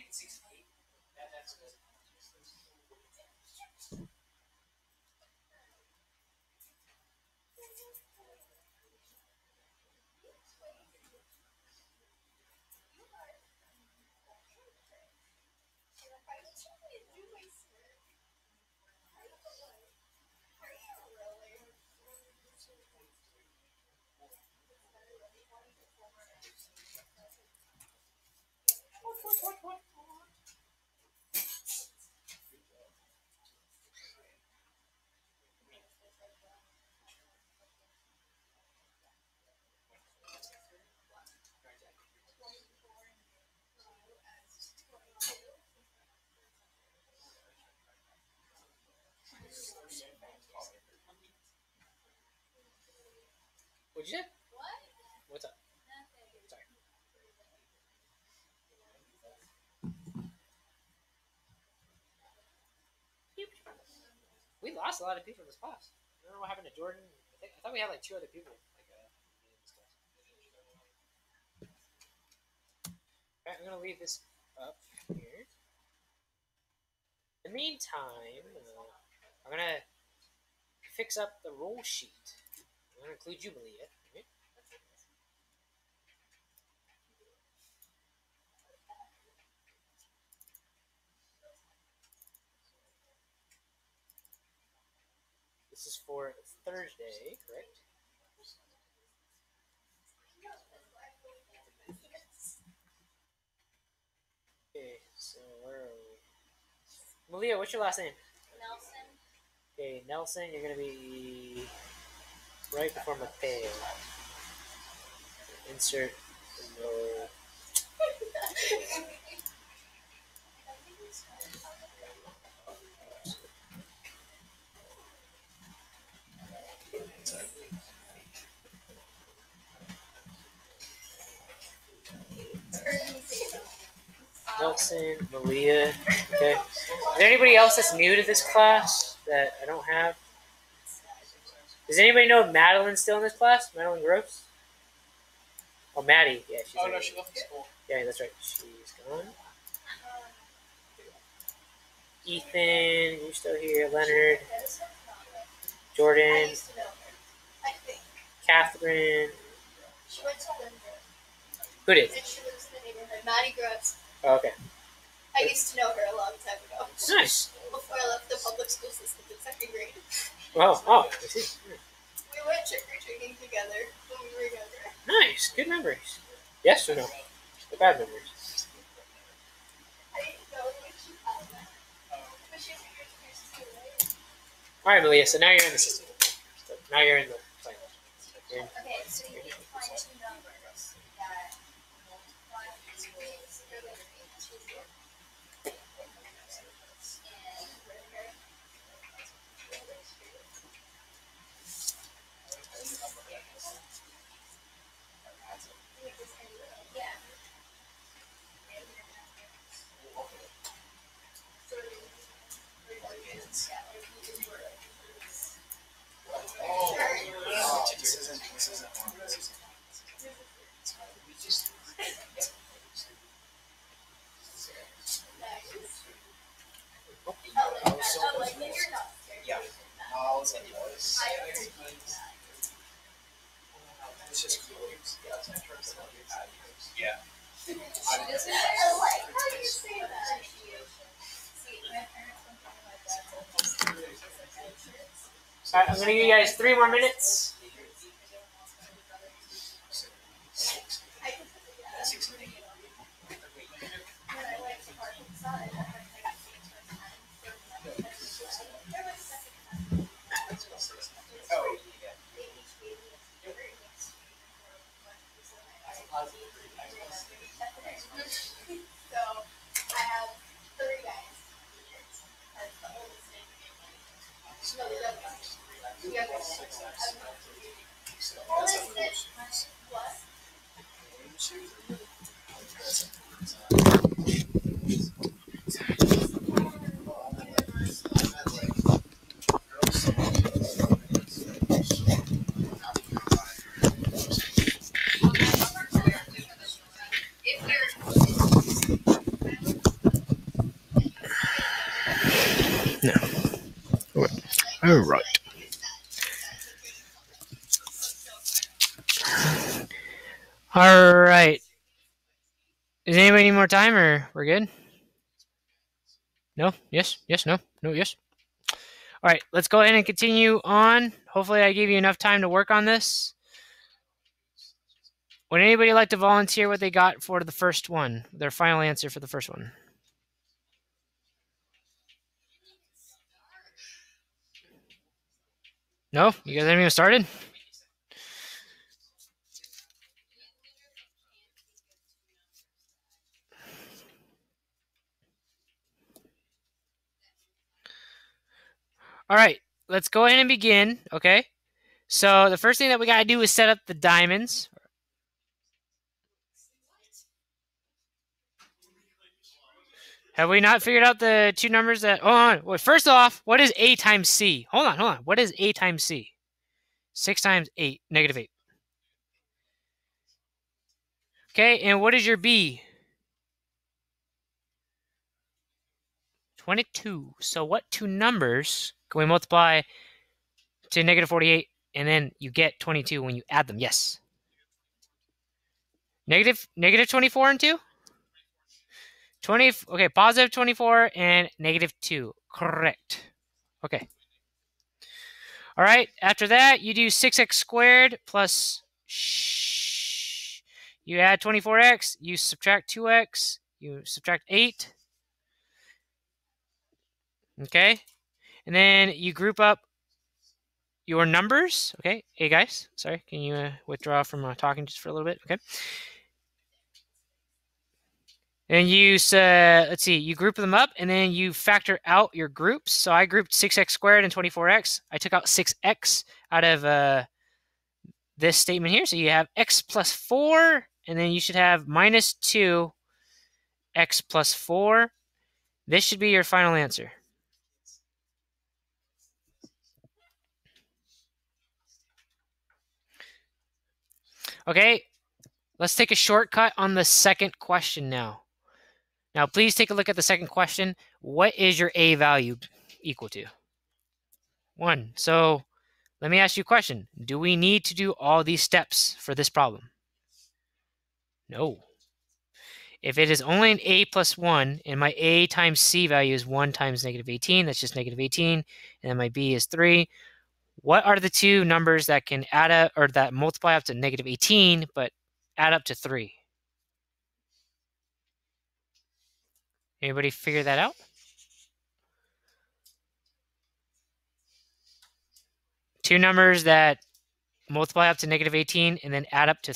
868. What, what, what? What'd you say? What's up? Sorry. We lost a lot of people in this class. I don't know what happened to Jordan. I, think, I thought we had like two other people. Like, uh, in this class. Alright, I'm gonna leave this up here. In the meantime, uh, I'm gonna fix up the roll sheet. I'm gonna include you, Malia. right? This is for Thursday, correct? Okay, so where are we? Malia, what's your last name? Nelson. Okay, Nelson, you're gonna be right before Mateo. Insert no. Nelson, Malia. Okay. Is there anybody else that's new to this class that I don't have? Does anybody know if Madeline's still in this class? Madeline Gross? Oh, Maddie. Yeah, she's Oh right. no, she left the school. Yeah, that's right. She's gone. Ethan, you're still here. Leonard, Jordan, I used to know her. I think. Catherine. She went to Denver. Who did? And she lives in the neighborhood. Maddie Gross. Oh, okay. I used to know her a long time ago. Nice. Before I left the public school system in second grade. Well, oh, I see. We went trick or treating together when we were younger. Nice. Good memories. Yes or no? The bad memories. I didn't know when she had that. But she was a year your sister, right? All right, Malia. So now you're in the system. So now you're in the plan. You're in- Okay, so you need to find two numbers that multiply equals Yeah. Oh, this isn't. This isn't one. This isn't Oh, like, you're not scared. Yeah. No, I was like, this. I don't think It's just cool. Yeah. I like how you say that. See, my parents went to my dad's old house. All right, I'm gonna give you guys three more minutes. I can put it down. When I went to park inside, I had to take the first time. There was second time. Oh. They each gave me a different mix. So I have three guys. That's the oldest name. No, the other one. The other one. Oldest is what? If you're All right. All right. Does anybody need more time or we're good? No? Yes? Yes? No? No? Yes? All right, let's go ahead and continue on. Hopefully, I gave you enough time to work on this. Would anybody like to volunteer what they got for the first one? Their final answer for the first one? No? You guys haven't even started? All right, let's go ahead and begin, okay? So the first thing that we got to do is set up the diamonds. Have we not figured out the two numbers that... Hold on. Wait, first off, what is A times C? Hold on, hold on. What is A times C? 6 times 8, negative 8. Okay, and what is your B? 22. So what two numbers can we multiply to negative 48 and then you get 22 when you add them? Yes. Negative, negative 24 and 2? 20, okay, positive 24 and negative 2. Correct. Okay. All right, after that, you do 6x squared plus, shh, you add 24x, you subtract 2x, you subtract 8. Okay, and then you group up your numbers. Okay, hey guys, sorry, can you uh, withdraw from uh, talking just for a little bit? Okay. And you, uh, let's see, you group them up and then you factor out your groups. So I grouped 6x squared and 24x. I took out 6x out of uh, this statement here. So you have x plus 4, and then you should have minus 2 x plus 4. This should be your final answer. Okay, let's take a shortcut on the second question now. Now, please take a look at the second question. What is your A value equal to? One. So let me ask you a question. Do we need to do all these steps for this problem? No. If it is only an A plus 1, and my A times C value is 1 times negative 18, that's just negative 18, and then my B is 3, what are the two numbers that can add up, or that multiply up to negative 18, but add up to 3? Anybody figure that out? Two numbers that multiply up to negative 18 and then add up to...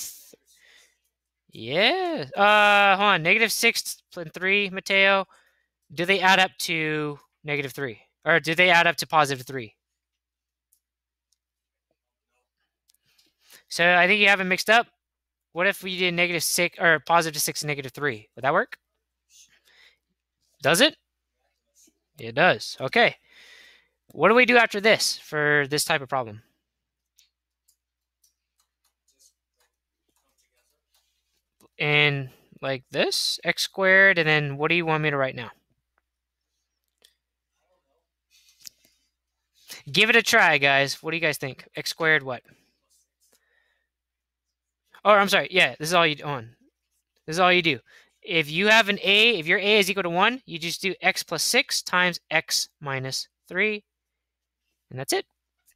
Yeah. Uh, hold on. Negative 6 and 3, Mateo. Do they add up to negative 3? Or do they add up to positive 3? So I think you have it mixed up. What if we did negative 6 or positive 6 and negative 3? Would that work? Does it? It does. Okay. What do we do after this for this type of problem? And like this, x squared, and then what do you want me to write now? Give it a try, guys. What do you guys think? X squared what? Oh, I'm sorry. Yeah, this is all you on. This is all you do if you have an a, if your a is equal to 1, you just do x plus 6 times x minus 3, and that's it.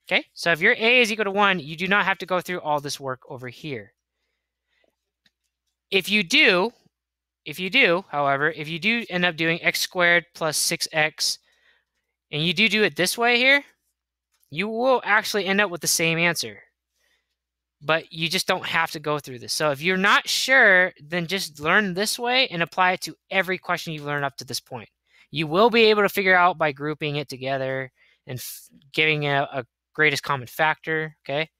Okay, so if your a is equal to 1, you do not have to go through all this work over here. If you do, if you do, however, if you do end up doing x squared plus 6x, and you do do it this way here, you will actually end up with the same answer but you just don't have to go through this. So if you're not sure, then just learn this way and apply it to every question you've learned up to this point. You will be able to figure out by grouping it together and f- giving a, a greatest common factor. Okay.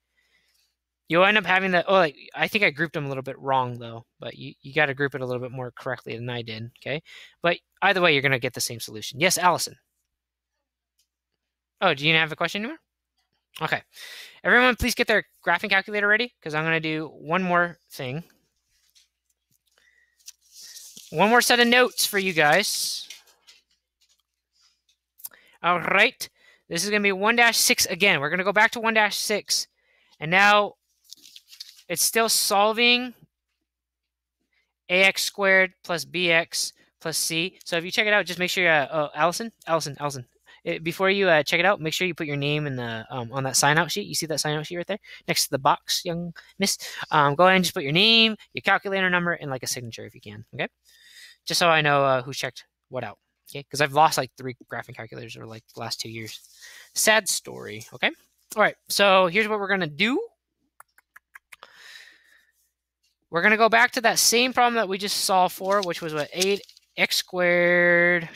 You'll end up having the, oh, like, I think I grouped them a little bit wrong though, but you, you got to group it a little bit more correctly than I did. Okay. But either way, you're going to get the same solution. Yes, Allison. Oh, do you have a question anymore? Okay. Everyone, please get their graphing calculator ready because I'm going to do one more thing. One more set of notes for you guys. All right. This is going to be 1 dash 6 again. We're going to go back to 1 dash 6. And now it's still solving ax squared plus bx plus c. So if you check it out, just make sure you, uh, oh, Allison, Allison, Allison, it, before you uh, check it out, make sure you put your name in the um, on that sign out sheet. You see that sign out sheet right there next to the box, young miss. Um, go ahead and just put your name, your calculator number, and like a signature if you can. Okay, just so I know uh, who checked what out. Okay, because I've lost like three graphing calculators over like the last two years. Sad story. Okay. All right. So here's what we're gonna do. We're gonna go back to that same problem that we just solved for, which was what eight x squared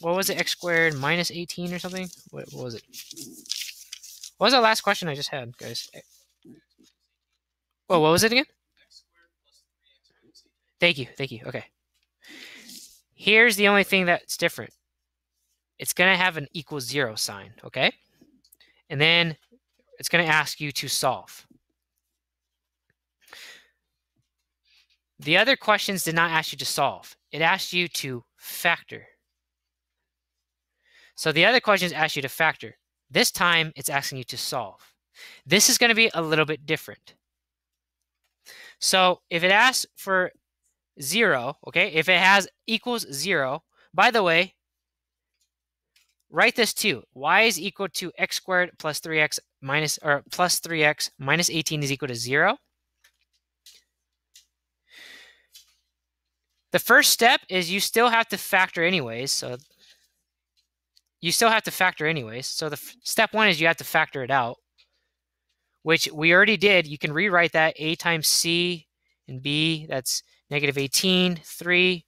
what was it? X squared minus 18 or something? What, what was it? What was the last question I just had, guys? Oh, what was it again? Thank you. Thank you. Okay. Here's the only thing that's different. It's going to have an equal zero sign, okay? And then it's going to ask you to solve. The other questions did not ask you to solve. It asked you to factor. So the other question is ask you to factor. This time it's asking you to solve. This is going to be a little bit different. So if it asks for zero, okay, if it has equals zero, by the way, write this too. y is equal to x squared plus 3x minus, or plus 3x minus 18 is equal to zero. The first step is you still have to factor anyways. So you still have to factor anyways. So the step one is you have to factor it out, which we already did. You can rewrite that a times c and b, that's negative 18, 3.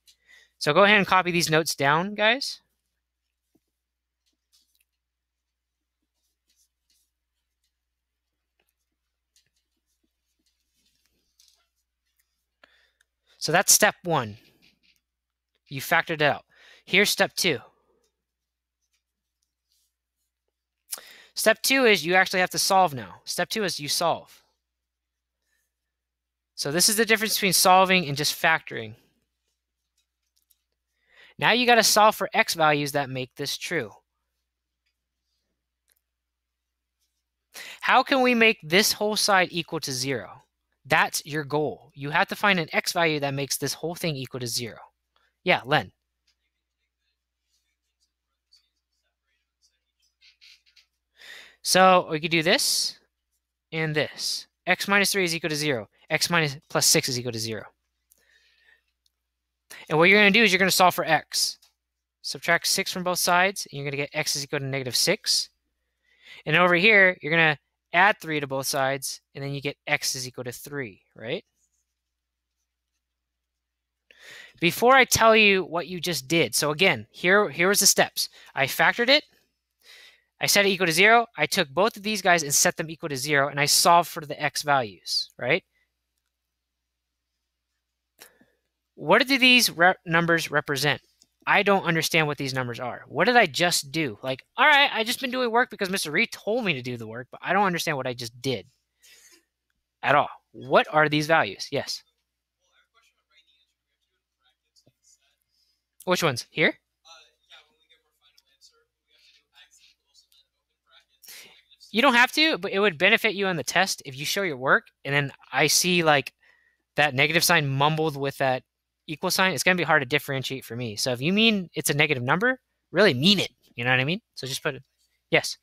So go ahead and copy these notes down, guys. So that's step one. You factored it out. Here's step two. Step two is you actually have to solve now. Step two is you solve. So this is the difference between solving and just factoring. Now you got to solve for x values that make this true. How can we make this whole side equal to zero? That's your goal. You have to find an x value that makes this whole thing equal to zero. Yeah, Len. So we could do this and this. x minus 3 is equal to 0. x minus plus 6 is equal to 0. And what you're going to do is you're going to solve for x. Subtract 6 from both sides, and you're going to get x is equal to negative 6. And over here, you're going to add 3 to both sides, and then you get x is equal to 3, right? Before I tell you what you just did, so again, here, here was the steps. I factored it, I set it equal to zero. I took both of these guys and set them equal to zero, and I solved for the x values, right? What do these re numbers represent? I don't understand what these numbers are. What did I just do? Like, all right, I just been doing work because Mr. Reed told me to do the work, but I don't understand what I just did at all. What are these values? Yes. Which ones? Here? You don't have to, but it would benefit you on the test if you show your work and then I see like that negative sign mumbled with that equal sign. It's going to be hard to differentiate for me. So if you mean it's a negative number, really mean it. You know what I mean? So just put it. Yes.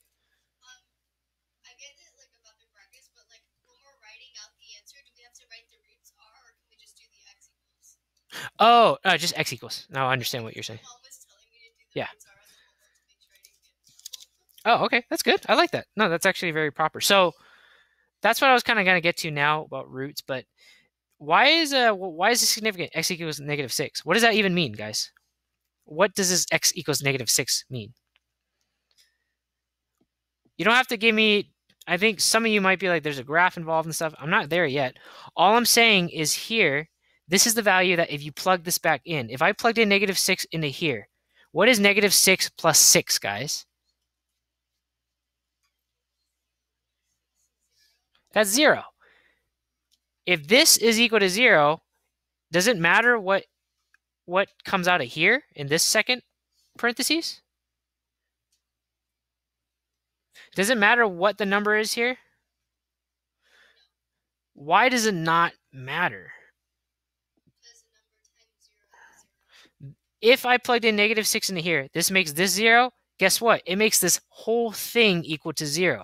Oh, uh, just x equals. Now I understand what you're saying. Yeah. Oh, okay, that's good. I like that. No, that's actually very proper. So that's what I was kind of going to get to now about roots. But why is uh why is this significant? X equals negative six. What does that even mean, guys? What does this x equals negative six mean? You don't have to give me. I think some of you might be like, "There's a graph involved and stuff." I'm not there yet. All I'm saying is here. This is the value that if you plug this back in, if I plugged in negative six into here, what is negative six plus six, guys? That's zero. If this is equal to zero, does it matter what what comes out of here in this second parentheses? Does it matter what the number is here? Why does it not matter? If I plugged in negative 6 into here, this makes this 0. Guess what? It makes this whole thing equal to 0.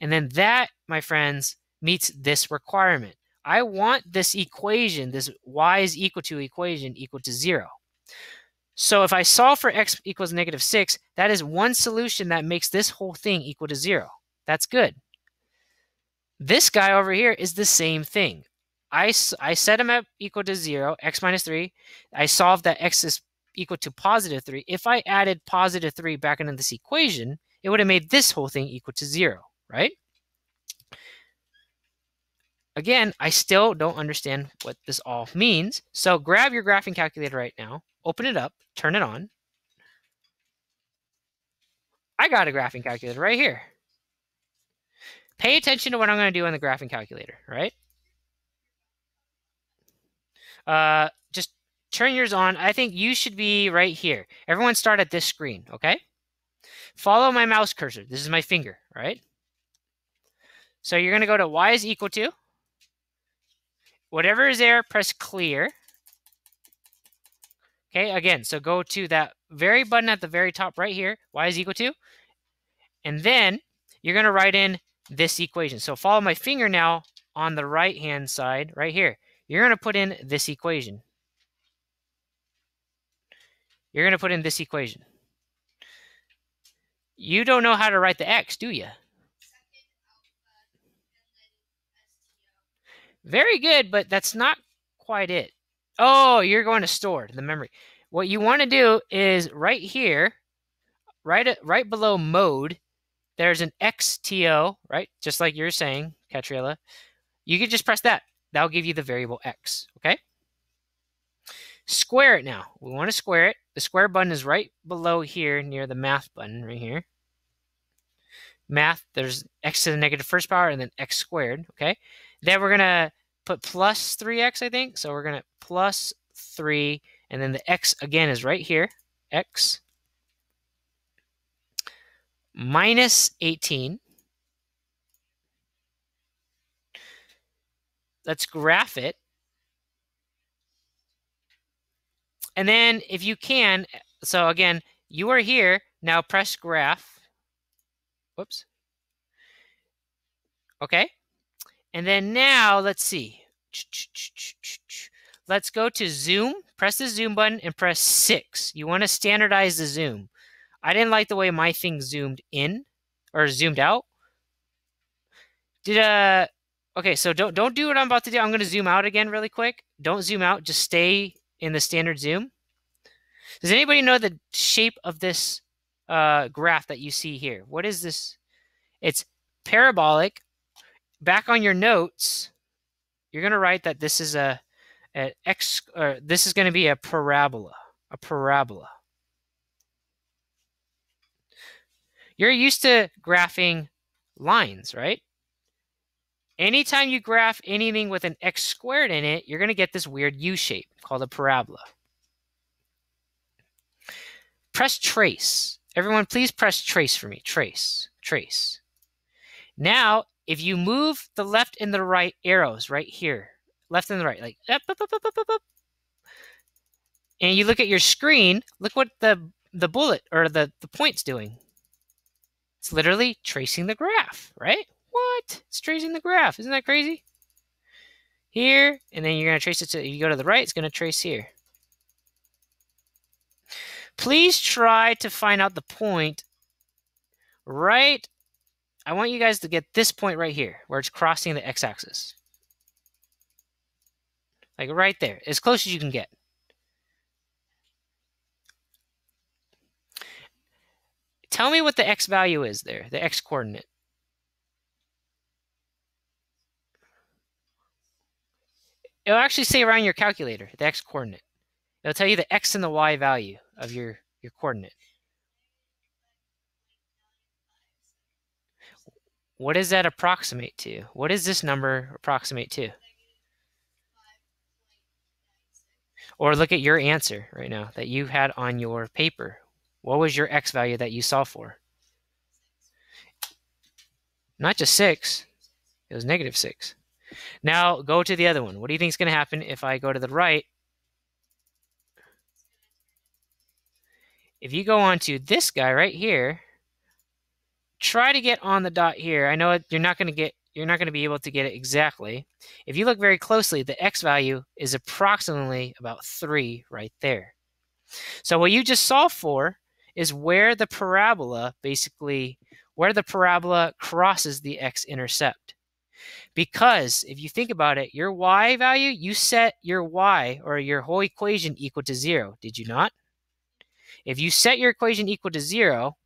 And then that, my friends, meets this requirement. I want this equation, this y is equal to equation, equal to 0. So if I solve for x equals negative 6, that is one solution that makes this whole thing equal to 0. That's good. This guy over here is the same thing. I, I set him at equal to 0, x minus 3. I solved that x is equal to positive 3. If I added positive 3 back into this equation, it would have made this whole thing equal to 0, right? Again, I still don't understand what this all means. So grab your graphing calculator right now, open it up, turn it on. I got a graphing calculator right here. Pay attention to what I'm going to do on the graphing calculator, right? Uh, just turn yours on. I think you should be right here. Everyone start at this screen, okay? Follow my mouse cursor. This is my finger, right? So you're going to go to y is equal to. Whatever is there, press clear. Okay, again, so go to that very button at the very top right here, y is equal to. And then you're going to write in this equation. So follow my finger now on the right hand side, right here. You're going to put in this equation. You're going to put in this equation. You don't know how to write the x, do you? Second alpha and then STO. Very good, but that's not quite it. Oh, you're going to store the memory. What you want to do is right here, right at, right below mode, there's an XTO, right? Just like you're saying, Catriella. You can just press that. That'll give you the variable X, okay? Square it now. We want to square it. The square button is right below here near the math button right here. Math, there's x to the negative first power and then x squared, okay? Then we're going to put plus 3x, I think. So we're going to plus 3, and then the x again is right here, x minus 18. Let's graph it. And then if you can, so again, you are here, now press graph. Whoops. Okay. And then now let's see. Let's go to zoom. Press the zoom button and press six. You want to standardize the zoom. I didn't like the way my thing zoomed in or zoomed out. Did uh okay, so don't don't do what I'm about to do. I'm gonna zoom out again really quick. Don't zoom out, just stay in the standard zoom. Does anybody know the shape of this uh, graph that you see here? What is this? It's parabolic. Back on your notes, you're going to write that this is a. Or this is going to be a parabola. A parabola. You're used to graphing lines, right? Anytime you graph anything with an x squared in it, you're going to get this weird U shape called a parabola. Press trace. Everyone, please press trace for me. Trace, trace. Now, if you move the left and the right arrows right here, left and the right, like up, up, up, up, up, up, up, and you look at your screen, look what the the bullet or the the point's doing. It's literally tracing the graph, right? What? It's tracing the graph. Isn't that crazy? Here, and then you're going to trace it to, you go to the right, it's going to trace here. Please try to find out the point right. I want you guys to get this point right here, where it's crossing the x-axis. Like right there, as close as you can get. Tell me what the x value is there, the x coordinate. It'll actually say around your calculator, the x coordinate. It'll tell you the x and the y value of your, your coordinate. What does that approximate to? What does this number approximate to? Or look at your answer right now that you had on your paper. What was your x value that you saw for? Not just 6, it was negative 6. Now go to the other one. What do you think is going to happen if I go to the right? If you go on to this guy right here, try to get on the dot here. I know you're not going to get you're not going to be able to get it exactly. If you look very closely, the x value is approximately about 3 right there. So what you just solved for is where the parabola basically where the parabola crosses the x-intercept. Because if you think about it, your y value, you set your y or your whole equation equal to 0, did you not? If you set your equation equal to 0,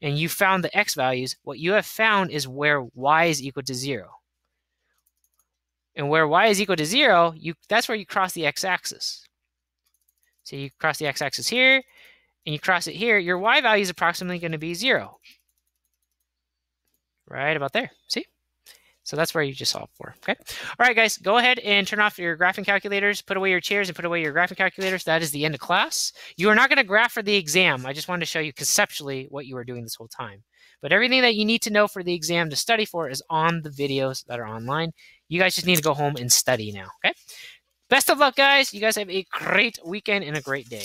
and you found the x values, what you have found is where y is equal to 0. And where y is equal to 0, you, that's where you cross the x-axis. So you cross the x-axis here, and you cross it here, your y value is approximately going to be 0. Right about there. See? So that's where you just solve for. Okay. All right, guys, go ahead and turn off your graphing calculators, put away your chairs, and put away your graphing calculators. That is the end of class. You are not going to graph for the exam. I just wanted to show you conceptually what you were doing this whole time. But everything that you need to know for the exam to study for is on the videos that are online. You guys just need to go home and study now. Okay. Best of luck, guys. You guys have a great weekend and a great day.